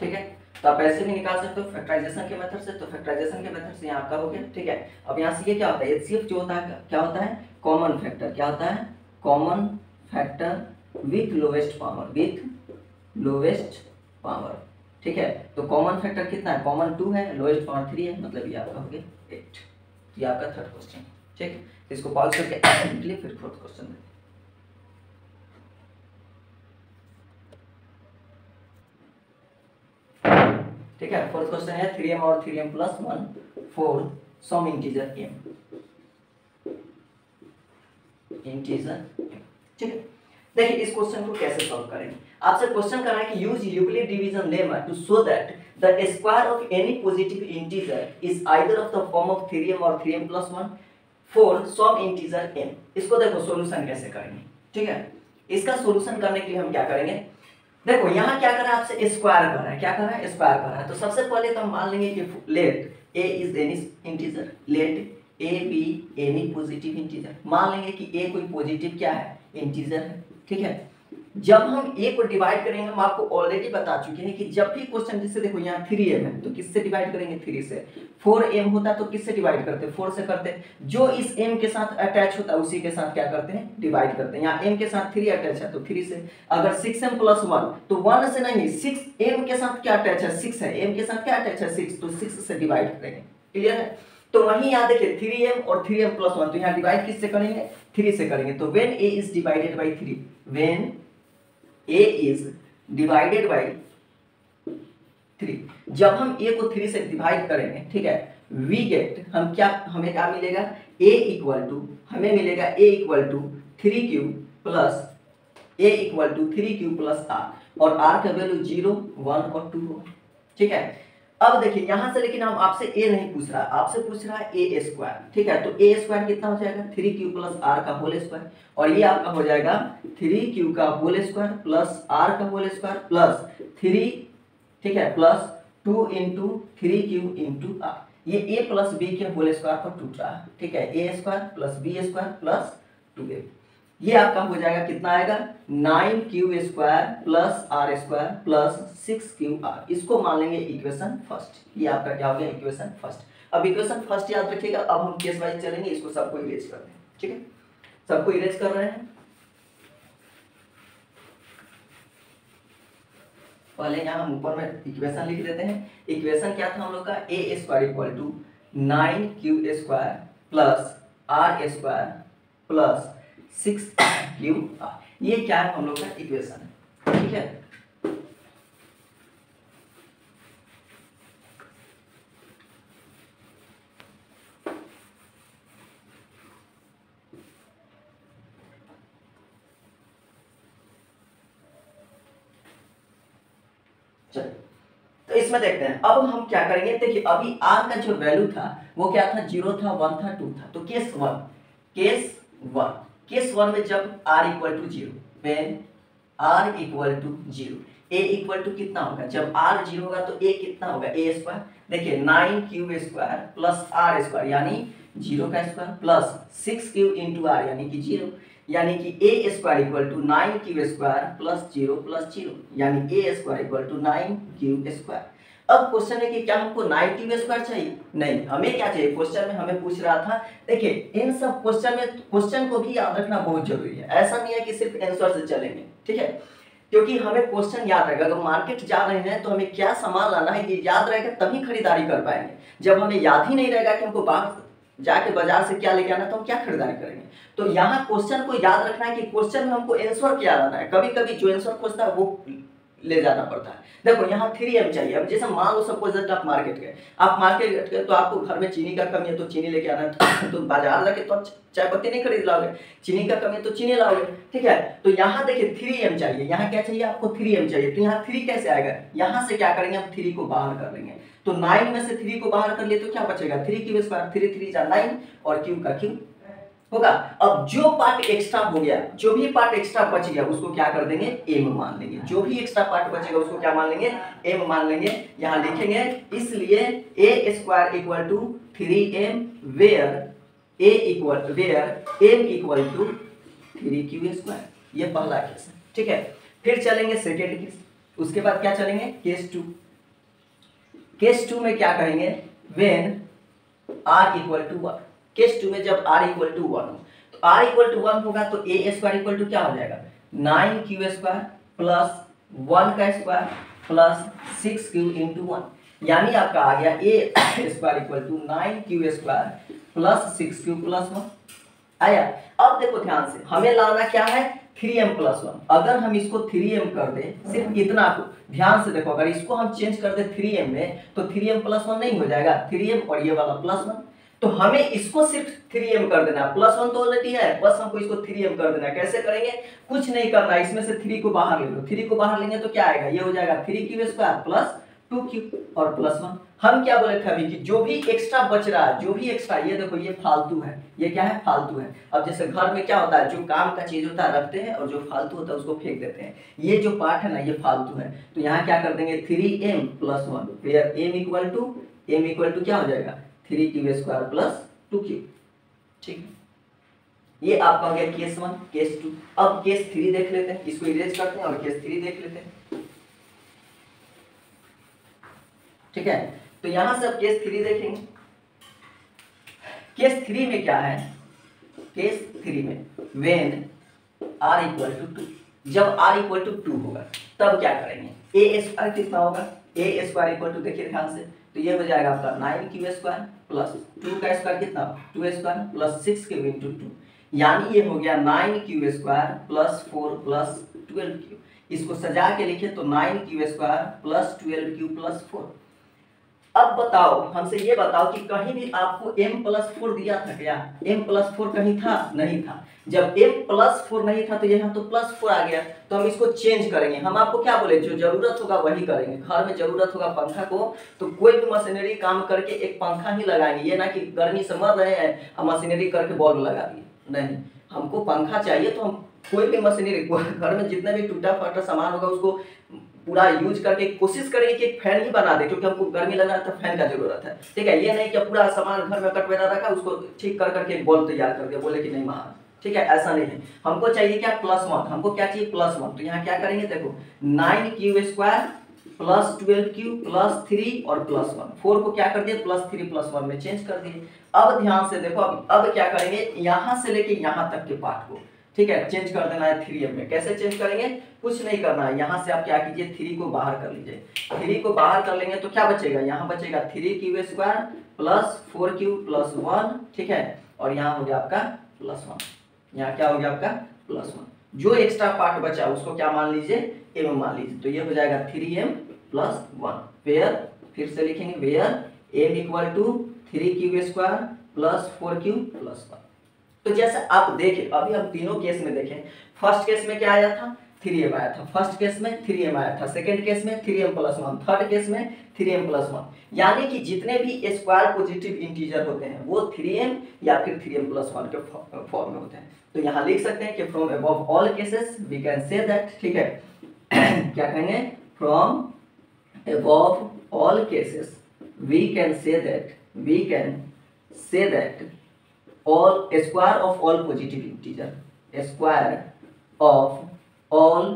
Speaker 1: ठीक है तो आप ऐसे भी निकाल सकते हो फैक्टराइजेशन के मेथड से तो फैक्टराइजेशन के मेथड से यहाँ आपका हो गया, ठीक है? अब यहाँ से ये क्या होता है? एचसीएफ जो होता है, क्या होता है? कॉमन फैक्टर क्या होता है? Common factor with lowest power with lowest power ठीक है? तो कॉमन फैक्टर कितना है? कॉमन टू है लोएस्ट पावर थ्री है मतलब ये आपका हो गया एट ये आपका थर्ड क्वेश्चन ठीक है? इसको पॉज करके फिर फोर्थ क्वेश्चन देखते ठीक है? फोर्थ क्वेश्चन है थ्री एम और three m plus one for some integer m integer ठीक है? देखिए, इस क्वेश्चन को कैसे सॉल्व करेंगे? आपसे क्वेश्चन कर रहा है कि use Euclid division lemma to show that the square of any positive integer is either of the form of 3m और 3m plus 1 for some integer m. इसको देखो सॉल्यूशन कैसे करेंगे? ठीक है? इसका सॉल्यूशन करने के लिए हम क्या करेंगे? देखो, यहाँ क्या कर रहा है आपसे? स्क्वायर कर रहा है। क्या कर? रहा है स्क्वायर कर रहा है। तो सबसे पहले तो हम मान लेंगे कि let a is any integer let a b any positive integer मान लेंगे कि ए कोई पॉजिटिव क्या है? इंटीजर है। ठीक है? जब हम ए को डिवाइड करेंगे, हम आपको ऑलरेडी बता चुके हैं कि जब भी क्वेश्चन जैसे देखो यहाँ थ्री एम है तो किससे डिवाइड करेंगे थ्री से? फोर एम होता तो किससे डिवाइड करते? फोर से करते। जो इस एम के साथ अटैच होता है उसी के साथ क्या करते हैं? डिवाइड करते हैं। यहाँ एम के साथ थ्री अटैच है तो थ्री से। अगर सिक्स एम प्लस वन तो वन से नहीं सिक्स एम के साथ क्या अटैच है? सिक्स है। एम के साथ क्या अटैच है? सिक्स तो सिक्स से डिवाइड करेंगे। क्लियर है? तो वहीं यहाँ देखिए थ्री एम और थ्री एम प्लस वन तो यहाँ डिवाइड किससे करेंगे? थ्री से करेंगे। तो when a is divided by three when a is divided by three जब हम ए को थ्री से डिवाइड करेंगे, ठीक है वी गेट हम क्या, हमें क्या मिलेगा? ए इक्वल टू हमें मिलेगा a equal to three q plus a equal to three q plus r और आर का वैल्यू ज़ीरो वन और टू होगा, ठीक है? अब देखिए, यहाँ से लेकिन हम आपसे ए नहीं पूछ रहा, आपसे पूछ रहा है ए स्क्वायर ठीक है? तो ए स्क्वायर कितना हो जाएगा? थ्री क्यू प्लस आर का होल स्क्वायर और ये आपका हो जाएगा थ्री क्यू का होल स्क्वायर प्लस आर का होल स्क्वायर प्लस थ्री ठीक है? Plus two into three q into r ये ए प्लस बी के होल स्क्वायर पर टूट रहा है, ठीक है? A square plus b square plus two a ये आपका हो जाएगा कितना आएगा? Nine q square plus r square plus six q r. इसको मान लेंगे इक्वेशन फ़र्स्ट। ये आपका क्या हो गया? Equation first. अब इक्वेशन फ़र्स्ट याद रखिएगा, अब हम केस वाइज चलेंगे, इसको सबको इरेज करते हैं ठीक है? सबको इरेज कर रहे हैं? पहले यहाँ हम ऊपर में इक्वेशन लिख देते हैं। इक्वेशन क्या था हम लोग का? A square equal to nine q square plus r square plus six q r ये क्या है हम लोग का इक्वेशन है, ठीक है? तो इसमें देखते हैं, अब हम क्या करेंगे? देखिए, अभी आर का जो वैल्यू था, वो क्या था? ज़ीरो था वन था टू था तो case one case one case one में जब r equal to zero r equal to zero a equal to कितना होगा? जब आर ज़ीरो होगा तो ए कितना होगा? ए स्क्वायर देखिए nine q square plus r square यानी ज़ीरो का square plus six q into r यानी कि ज़ीरो यानी कि a square equal to nine q square plus zero plus zero यानी a square equal to nine q square अब question है कि क्या हमको नाइन क्यू स्क्वायर चाहिए? नहीं, हमें क्या चाहिए? क्वेश्चन में हमें पूछ रहा था, देखिए, इन सब क्वेश्चन में क्वेश्चन को भी याद रखना बहुत ज़रूरी है। ऐसा नहीं है कि सिर्फ़ आंसर से चलेंगे, ठीक है? क्योंकि हमें क्वेश्चन याद रहेगा। अगर मार्केट जा रहे हैं तो हमें क्या सामान लाना है, ये याद रहेगा, तभी खरीदारी कर पाएँगे। जब हमें याद ही नहीं रहेगा कि हमको बाहर जाके बाज़ार से क्या लेके आना तो हम क्या खरीदारी करेंगे? तो यहाँ क्वेश्चन को याद रखना है कि क्वेश्चन में हमको आंसर क्या लाना है। कभी कभी जो आंसर खोजता है, वो ले जाना पड़ता है। देखो, यहाँ थ्री एम चाहिए। अब जैसे मान लो सपोज़ दैट आप मार्केट गए। आप मार्केट गए तो आपको घर में चीनी का कमी है तो चीनी लेके आना है तो बाज़ार जाके तो चाय पत्ती नहीं खरीद लाओगे। चीनी का कमी है तो चीनी लाओगे। ठीक है? तो यहाँ देखिए थ्री एम चाहिए। यहाँ क्या चाहिए? आपको थ्री एम चाहिए। तो यहाँ थ्री कैसे आएगा? यहाँ से क्या करेंगे? हम थ्री को बाहर कर लेंगे। तो नाइन में से थ्री को बाहर कर लिए तो क्या बचेगा? Three q square three three जा नाइन और क्यू का क्यू होगा। अब जो पार्ट एक्स्ट्रा हो गया, जो भी पार्ट एक्स्ट्रा बच गया, उसको क्या कर देंगे? एम मान लेंगे। जो भी एक्स्ट्रा पार्ट बचेगा उसको क्या मान लेंगे? एम मान लेंगे। यहाँ लिखेंगे, इसलिए a square equal to three m where a equal where m equal to three q square ये पहला केस है। ठीक है? फिर चलेंगे सेकेंड केस उसके बाद क्या चलेंगे? केस टू केस टू में क्या कहेंगे? When r equal to one case two में जब आर इक्वल टू वन हो तो आर इक्वल टू वन होगा तो ए स्क्वायर इक्वल टू क्या हो जाएगा? Nine q square plus one का square plus six q into one यानी आपका आ गया a square equal to nine q square plus six q plus one आया? अब देखो ध्यान से, हमें लाना क्या है? थ्री एम प्लस वन अगर हम इसको थ्री एम कर दे, सिर्फ़ इतना को, ध्यान से देखो, अगर इसको हम चेंज कर दे थ्री एम में तो थ्री एम प्लस वन नहीं हो जाएगा। थ्री एम और ये वाला प्लस वन तो हमें इसको सिर्फ़ थ्री एम कर देना प्लस वन तो ऑलरेडी है बस हमको इसको थ्री एम कर देना कैसे करेंगे? कुछ नहीं करना, इसमें से थ्री को बाहर ले लो। थ्री को बाहर लेंगे तो क्या आएगा? ये हो जाएगा three q square plus two q और प्लस वन हम क्या बोले थे अभी कि जो भी एक्स्ट्रा बच रहा है, जो भी एक्स्ट्रा ये देखो, ये फालतू है। ये क्या है? फालतू है। अब जैसे घर में क्या होता है, जो काम का चीज़ होता है, रखते हैं और जो फालतू होता है, उसको फेंक देते हैं। ये जो पार्ट है ना, ये फालतू है। तो यहाँ क्या कर देंगे? Three m plus one m equal to m equal to क्या हो जाएगा? Three q square plus two q ठीक है? ये आपका हो गया केस वन, केस टू। अब केस थ्री देख लेते हैं। इसको इरेज करते हैं और केस थ्री देख लेते हैं। ठीक है? तो यहाँ से अब केस थ्री देखेंगे। केस थ्री में क्या है? केस थ्री में when r equal to two जब आर इक्वल टू टू होगा, तब क्या करेंगे? ए स्क्वायर कितना होगा? ए स्क्वायर इक्वल टू देखिए ध्यान से तो ये हो जाएगा आपका nine q square plus two का स्क्वायर कितना? Two square plus six q into two यानी ये हो गया nine q square plus four plus twelve q इसको सजा के लिखे तो nine q square plus twelve q plus four अब बताओ, हमसे ये बताओ कि कहीं भी आपको m प्लस फोर दिया था क्या? M प्लस फोर कहीं था? नहीं था। जब m प्लस फोर नहीं था तो यहाँ तो प्लस फोर आ गया। तो हम इसको चेंज करेंगे। हम आपको क्या बोले? जो ज़रूरत होगा वही करेंगे। घर में ज़रूरत होगा पंखा को तो कोई भी मशीनरी काम करके एक पंखा ही लगाएँगे। ये ना कि गर्मी से मर रहे हैं, हम मशीनरी करके बल्ब लगा दिए। नहीं, हमको पंखा चाहिए तो हम कोई भी मशीनरी, घर में जितना भी टूटा फटा सामान होगा उसको पूरा यूज़ करके कोशिश करेंगे कि फ़ैन ही बना दे, क्योंकि हमको गर्मी लग रहा है तो फ़ैन का ज़रूरत है। ठीक है, ये नहीं कि पूरा सामान घर में कटवेरा रखा, उसको ठीक कर करके बल्ब तैयार कर दिया, बोले कि नहीं महाराज ठीक है, ऐसा नहीं है। हमको चाहिए क्या प्लस वन हमको क्या चाहिए प्लस वन तो यहाँ क्या करेंगे, देखो nine q square plus twelve q plus three और प्लस वन फोर को क्या कर दिए प्लस थ्री प्लस वन में चेंज कर दिए। अब ध्यान से देखो, अब अब क्या करेंगे? यहाँ से लेके यहाँ तक के पार्ट को। ठीक है चेंज कर देना है थ्री एम में। कैसे चेंज करेंगे? कुछ नहीं करना है। यहाँ से आप क्या कीजिए थ्री को बाहर कर लीजिए। थ्री को बाहर कर लेंगे तो क्या बचेगा? यहाँ बचेगा three q square plus four q plus one ठीक है? और यहाँ हो गया आपका प्लस वन यहाँ क्या हो गया आपका? प्लस वन जो एक्स्ट्रा पार्ट बचा, उसको क्या मान लीजिए? एम मान लीजिए। तो ये हो जाएगा three m plus one where फिर से लिखेंगे where m equal to three q square plus four q plus one तो जैसे आप देखें, अभी हम तीनों केस में देखें। फ़र्स्ट केस में क्या आया था? थ्री एम आया था फ़र्स्ट केस में थ्री एम आया था सेकेंड केस में three m plus one third case में थ्री एम प्लस वन यानी कि जितने भी स्क्वायर पॉजिटिव इंटीजर होते हैं, वो थ्री एम या फिर थ्री एम प्लस वन के फॉर्म में होते हैं। तो यहाँ लिख सकते हैं कि from above all cases we can say that ठीक है? क्या कहेंगे? From above all cases we can say that we can say that all square of all positive integer square of all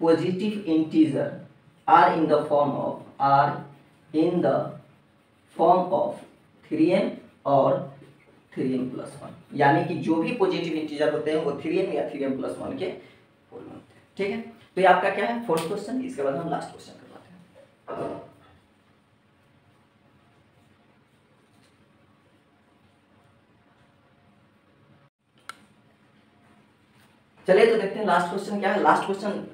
Speaker 1: positive integer are in the form of, are in the form of 3m और 3m plus one यानी कि जो भी positive integer होते हैं, वो 3m या 3m plus one के होते हैं। ठीक है? तो ये आपका क्या है? फोर्थ क्वेश्चन इसके बाद हम लास्ट क्वेश्चन करवाते हैं। चलिए तो देखते हैं लास्ट क्वेश्चन क्या है? लास्ट क्वेश्चन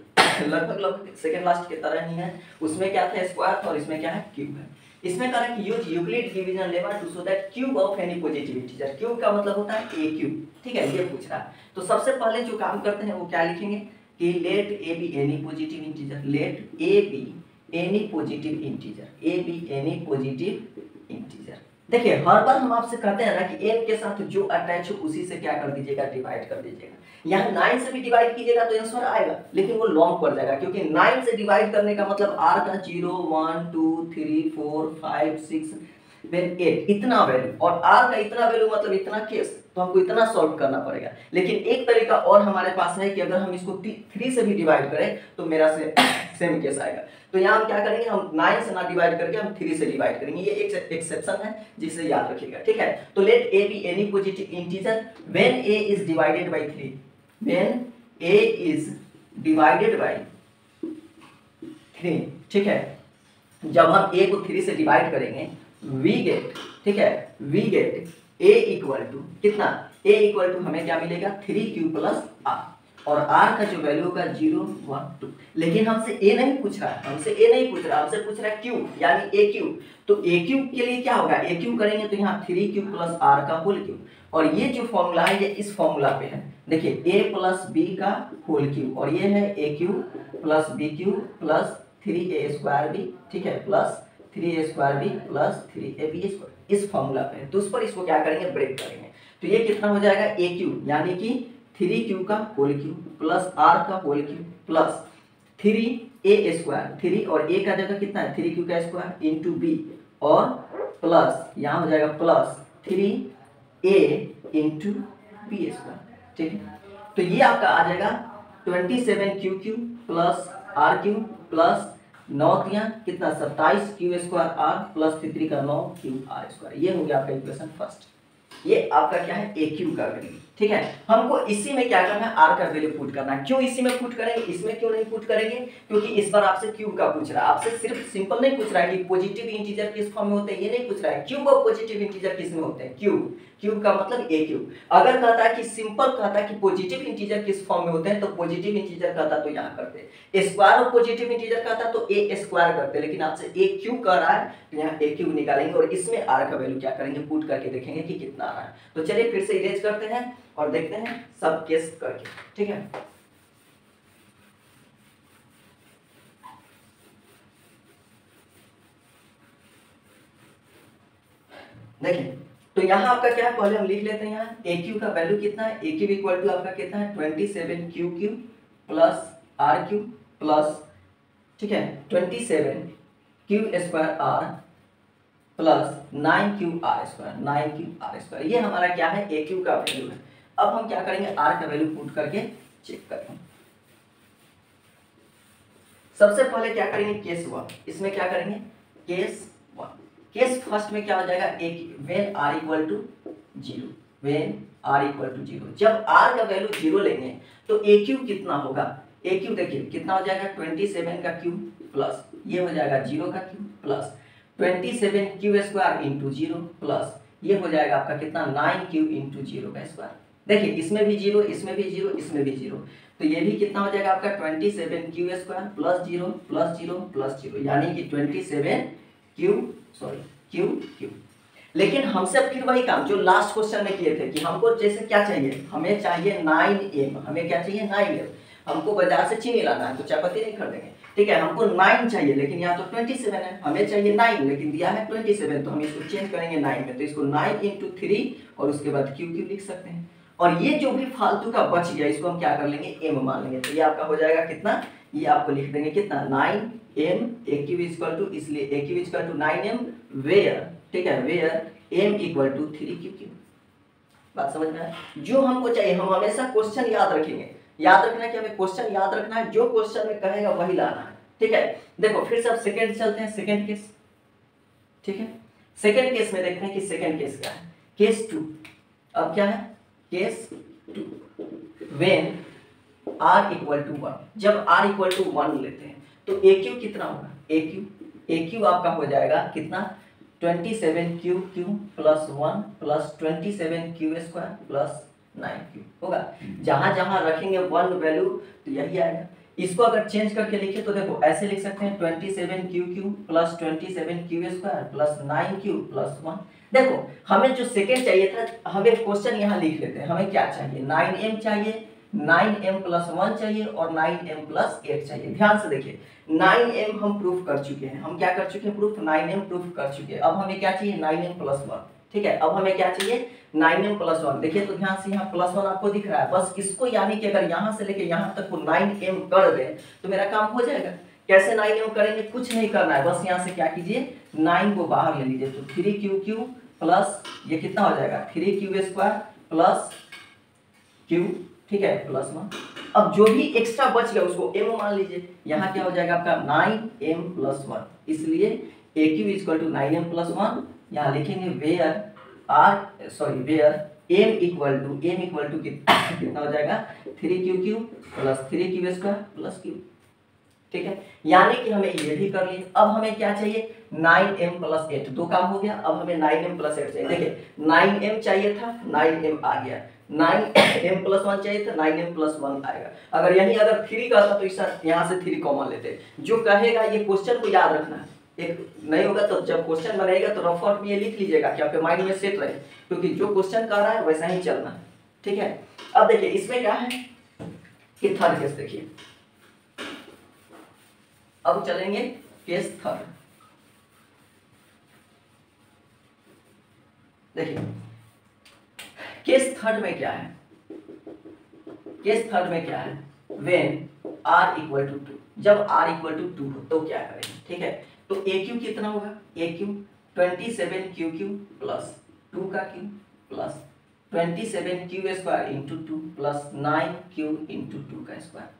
Speaker 1: लगभग लगभग सेकंड लास्ट की तरह ही है। उसमें क्या था स्क्वायर और इसमें क्या है क्यूब है। इसमें कह रहा है कि use Euclid division lemma to show that cube of any positive integer cube का मतलब होता है ए क्यूब ठीक है, ये पूछ रहा है। तो सबसे पहले जो काम करते हैं वो क्या लिखेंगे? कि let a b any positive integer let a b any positive integer a b any positive integer देखिए, हर बार हम आपसे कहते हैं ना कि एक के साथ जो अटैच हो, उसी से क्या कर दीजिएगा डिवाइड कर दीजिएगा। यहाँ नाइन से भी डिवाइड कीजिएगा तो आंसर आएगा, लेकिन वो लॉन्ग पड़ जाएगा, क्योंकि नाइन से डिवाइड करने का मतलब आर का zero one two three four five six then eight इतना वैल्यू और आर का इतना वैल्यू मतलब इतना केस तो हमको इतना सॉल्व करना पड़ेगा। लेकिन एक तरीका और हमारे पास है कि अगर हम इसको थ्री से भी डिवाइड करें तो मेरा से सेम केस आएगा। तो यहाँ हम क्या करेंगे? हम नाइन से ना डिवाइड करके हम थ्री से डिवाइड करेंगे। ये एक एक्सेप्शन है, जिसे याद रखिएगा, ठीक है? तो let a b any positive integer when a is divided by three when a is divided by three ठीक है? जब हम ए को थ्री से डिवाइड करेंगे, we गेट ठीक है? We get a equal to कितना? A इक्वल टू हमें क्या मिलेगा? थ्री क्यू प्लस आर और r का जो वैल्यू होगा ज़ीरो वन टू लेकिन हमसे a नहीं पूछ रहा है। हमसे a नहीं पूछ रहा। हमसे पूछ रहा है q, यानी a क्यू तो a क्यू के लिए क्या होगा? A क्यू करेंगे तो यहाँ थ्री क्यू प्लस आर का होल क्यू और ये जो फॉर्मूला है, ये इस फॉर्मूला पे है। देखिए ए प्लस बी का होल क्यू और ये है a cube plus b cube plus three a square b ठीक है? Plus three a square b plus three a b square इस फॉर्मूला पे। तो उस पर इसको क्या करेंगे? ब्रेक करेंगे। तो ये कितना हो जाएगा? ए क्यू यानी कि थ्री क्यू का होल क्यू प्लस आर का whole cube plus three a square three और ए का जगह कितना है? थ्री क्यू का स्क्वायर इंटू बी और प्लस यहाँ हो जाएगा plus three a into b square ठीक है? तो ये आपका आ जाएगा twenty seven q cube plus r cube plus नौ दिया कितना? सत्ताईस q square r plus three का नौ क्यू आर स्क्वायर। ये हो गया आपका इक्वेशन फ़र्स्ट। ये आपका क्या है? ए क्यू का वैल्यू ठीक है? हमको इसी में क्या करना है? आर का वैल्यू पुट करना है। क्यों इसी में पुट करेंगे? इसमें क्यों नहीं पुट करेंगे? क्योंकि इस बार आपसे क्यूब का पूछ रहा है। आपसे सिर्फ़ सिंपल नहीं पूछ रहा है कि पॉजिटिव इंटीजर किस फॉर्म में होते हैं, ये नहीं पूछ रहा है। क्यूब और पॉजिटिव इंटीजर किसमें होते हैं? क्यूब क्यूब का मतलब ए क्यूब अगर कहता है कि सिंपल कहता है कि पॉजिटिव इंटीजर किस फॉर्म में होते हैं तो पॉजिटिव इंटीजर कहता तो यहाँ करते। स्क्वायर और पॉजिटिव इंटीजर कहता तो ए स्क्वायर करते। लेकिन आपसे ए क्यूब कर रहा है तो यहाँ ए क्यूब निकालेंगे और इसमें आर का वैल्यू क्या करेंगे? पुट करके देखेंगे कि कितना आ रहा है। तो चलिए फिर से इरेज करते हैं। और देखते हैं सब केस करके, ठीक है? देखिए तो यहाँ आपका क्या है पहले हम लिख लेते हैं यहाँ? ए क्यू का वैल्यू कितना है? ए क्यू इक्वल टू आपका कितना है? Twenty seven q cube plus r cube plus ठीक है? Twenty seven q square r plus nine q r square nine q r square ये हमारा क्या है? ए क्यू का वैल्यू है। अब हम क्या करेंगे? आर का वैल्यू पुट करके चेक करेंगे। सबसे पहले क्या करेंगे? केस वन इसमें क्या करेंगे? केस वन केस फ़र्स्ट में क्या हो जाएगा? एक when r equal to zero when r equal to zero जब आर का वैल्यू ज़ीरो लेंगे तो ए क्यू कितना होगा? ए क्यू देखिए, कितना हो जाएगा? ट्वेंटी सेवन का क्यू प्लस ये हो जाएगा ज़ीरो का cube plus twenty seven q square into zero plus ये हो जाएगा आपका कितना? नाइन क्यू इंटू ज़ीरो का स्क्वायर देखिए, इसमें भी ज़ीरो, इसमें भी ज़ीरो, इसमें भी ज़ीरो। तो ये भी कितना हो जाएगा आपका? Twenty seven q square plus zero plus zero plus zero यानी कि twenty seven q sorry q cube लेकिन हमसे फिर वही काम, जो लास्ट क्वेश्चन में किए थे, कि हमको जैसे क्या चाहिए? हमें चाहिए नाइन एम हमें क्या चाहिए? नाइन एम हमको बाज़ार से चीनी लाना है तो चायपत्ती नहीं खरीदेंगे। ठीक है, हमको नाइन चाहिए, लेकिन यहाँ तो ट्वेंटी सेवन है। हमें चाहिए नाइन लेकिन दिया है ट्वेंटी सेवन तो हम इसको चेंज करेंगे नाइन में। तो इसको नाइन इंटू थ्री और उसके बाद क्यू क्यू लिख सकते हैं। और ये जो भी फालतू का बच गया, इसको हम क्या कर लेंगे? एम मान लेंगे। तो ये आपका हो जाएगा कितना? ये आपको लिख देंगे कितना? Nine m a cube equal to इसलिए a two nine m where ठीक है where m equal to three q cube बात समझ में आया? जो हमको चाहिए, हम हमेशा क्वेश्चन याद रखेंगे। याद रखना कि हमें क्वेश्चन याद रखना है, जो क्वेश्चन में कहेगा वही लाना है। ठीक है? देखो, फिर सब सेकंड चलते हैं। सेकंड केस ठीक है? सेकंड केस में देखते हैं कि सेकंड केस क्या है। केस टू अब क्या है? Case two when r equal to one जब आर इक्वल टू वन लेते हैं तो ए क्यू कितना होगा? ए क्यू ए क्यू आपका हो जाएगा कितना? Twenty seven q cube plus one plus twenty seven q square plus nine q होगा। जहाँ जहाँ रखेंगे वन वैल्यू तो यही आएगा। इसको अगर चेंज करके लिखे तो देखो, ऐसे लिख सकते हैं twenty seven q q plus twenty seven q square plus nine q plus one देखो, हमें जो सेकेंड चाहिए था, हमें क्वेश्चन यहाँ लिख लेते हैं। हमें क्या चाहिए? नाइन एम चाहिए नाइन एम प्लस वन चाहिए और नाइन एम प्लस एट चाहिए। ध्यान से देखिए नाइन एम हम प्रूफ कर चुके हैं। हम क्या कर चुके हैं? प्रूफ नाइन एम प्रूफ कर चुके हैं। अब हमें क्या चाहिए? नाइन एम प्लस वन ठीक है, अब हमें क्या चाहिए? नाइन एम प्लस वन देखिए तो ध्यान से यहाँ प्लस वन आपको दिख रहा है। बस इसको यानी कि अगर यहाँ से लेके यहाँ तक को नाइन एम कर दे तो मेरा काम हो जाएगा। कैसे नाइन एम करेंगे? कुछ नहीं करना है। बस यहाँ से क्या कीजिए? नाइन को बाहर ले लीजिए। तो थ्री क्यू क्यू प्लस ये कितना हो जाएगा? Three q square plus q ठीक है प्लस वन अब जो भी एक्स्ट्रा बच गया उसको एम मान लीजिए। यहाँ क्या हो जाएगा आपका? नाइन एम प्लस वन इसलिए a q is equal to nine m plus one यहाँ लिखेंगे where r sorry where m equal to m equal to कितना हो जाएगा? Three q q plus three q square plus q ठीक है? यानी कि हमें ये भी कर लिए। अब हमें क्या चाहिए? नाइन एम प्लस एट दो काम हो गया। अब हमें नाइन एम प्लस एट चाहिए। देखिए नाइन एम चाहिए था नाइन एम आ गया। नाइन एम प्लस वन चाहिए था नाइन एम प्लस वन आएगा। अगर यही अगर थ्री का था तो इस यहाँ से थ्री कॉमन लेते जो कहेगा, ये क्वेश्चन को याद रखना। है एक नहीं होगा तो जब क्वेश्चन बनेगा तो रफ आउट में ये लिख लीजिएगा कि आपके माइंड में सेट रहे। क्योंकि जो क्वेश्चन कर रहा है वैसा ही चलना। है ठीक है? अब देखिए, इसमें क्या है? कि थर्ड केस देखिए। अब चलेंगे केस थर्ड देखिए केस थर्ड में क्या है? केस थर्ड में क्या है? When r equal to two जब आर इक्वल टू टू हो तो क्या करेंगे? ठीक है? तो ए क्यू कितना होगा a q twenty seven q q plus two का q plus twenty seven q square into two plus nine q into two का स्क्वायर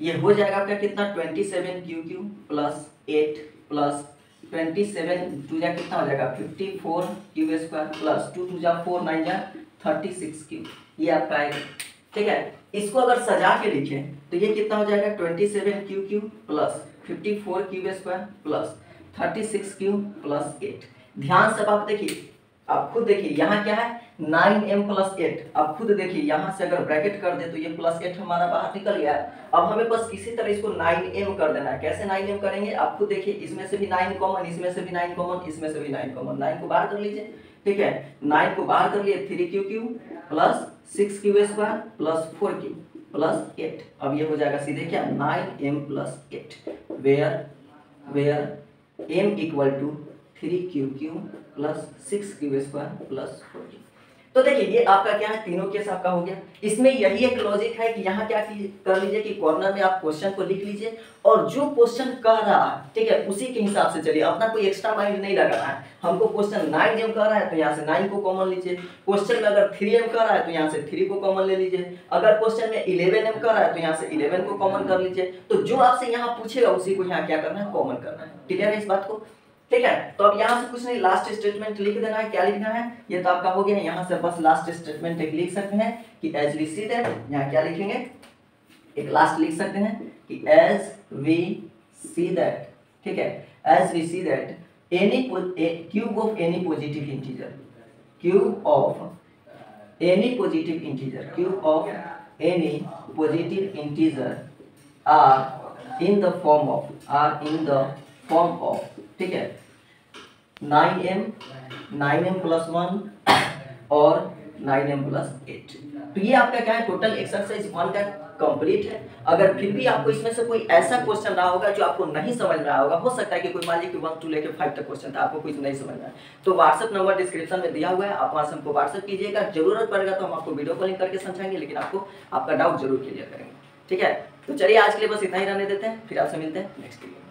Speaker 1: ये हो जाएगा आपका कितना? Twenty seven q q plus eight plus twenty seven two जा कितना हो जाएगा? Fifty four q square plus two two जा फोर नाइन जा थर्टी सिक्स क्यू ये आपका आएगा। ठीक है? इसको अगर सजा के लिखें तो ये कितना हो जाएगा? Twenty seven q q plus fifty four q square plus thirty six q plus eight ध्यान से आप देखिए, आप खुद देखिए, यहाँ क्या है? नाइन एम प्लस एट आप खुद देखिए, यहाँ से अगर ब्रैकेट कर दे तो ये प्लस एट हमारा बाहर निकल गया। है अब हमें बस किसी तरह इसको नाइन एम कर देना है। कैसे नाइन एम करेंगे? आप खुद देखिए, इसमें से भी नाइन कॉमन इसमें से भी नाइन कॉमन इसमें से भी नाइन कॉमन नाइन को बाहर कर लीजिए, ठीक है? नाइन को बाहर कर लिए three q q plus six q square plus four q plus eight अब ये हो जाएगा सीधे क्या? Nine m plus eight where where m equal to three q q plus six q square plus four q तो देखिए, ये आपका क्या है? तीनों केस आपका हो गया। इसमें यही एक लॉजिक है कि यहाँ क्या कर लीजिए कि कॉर्नर में आप क्वेश्चन को लिख लीजिए और जो क्वेश्चन कह रहा है, ठीक है, उसी के हिसाब से चलिए। अपना कोई एक्स्ट्रा माइंड नहीं लगाना है। हमको क्वेश्चन नाइन एम कर रहा है तो यहाँ से नाइन को कॉमन लीजिए। क्वेश्चन में अगर थ्री एम कर रहा है तो यहाँ से थ्री को कॉमन ले लीजिए। अगर क्वेश्चन में इलेवन एम कर रहा है तो यहाँ से इलेवन को कॉमन कर लीजिए। तो जो आपसे यहाँ पूछेगा, उसी को यहाँ क्या करना है? कॉमन करना है। क्लियर है इस बात को? ठीक है तो अब यहाँ से कुछ नहीं लास्ट स्टेटमेंट लिख देना है, क्या लिखना है? ये तो आपका हो गया है यहाँ से बस लास्ट स्टेटमेंट एक लिख सकते हैं कि एज वी सी दैट यहाँ क्या लिखेंगे? एक लास्ट लिख सकते हैं कि एज वी सी दैट ठीक है? As we see that any cube of any positive integer cube of any positive integer, cube of any positive integer are in the form of, are in the form of ठीक है? Nine m nine m plus one और nine m plus eight तो ये आपका क्या है? Total exercise one का complete है। अगर फिर भी आपको इसमें से कोई ऐसा क्वेश्चन रहा होगा जो आपको नहीं समझ आया होगा, हो सकता है कि कोई मान लीजिए वन टू लेके फाइव तक क्वेश्चन था, आपको कुछ नहीं समझ में आया। तो व्हाट्सअप नंबर डिस्क्रिप्शन में दिया हुआ है, आप वहाँ से हमको व्हाट्सअप कीजिएगा। ज़रूरत पड़ेगा तो हम आपको वीडियो कॉलिंग करके समझाएँगे, लेकिन आपको आपका डाउट ज़रूर क्लियर करेंगे। ठीक है? तो चलिए आज के लिए बस इतना ही रहने देते हैं, फिर आपसे मिलते हैं नेक्स्ट वीडियो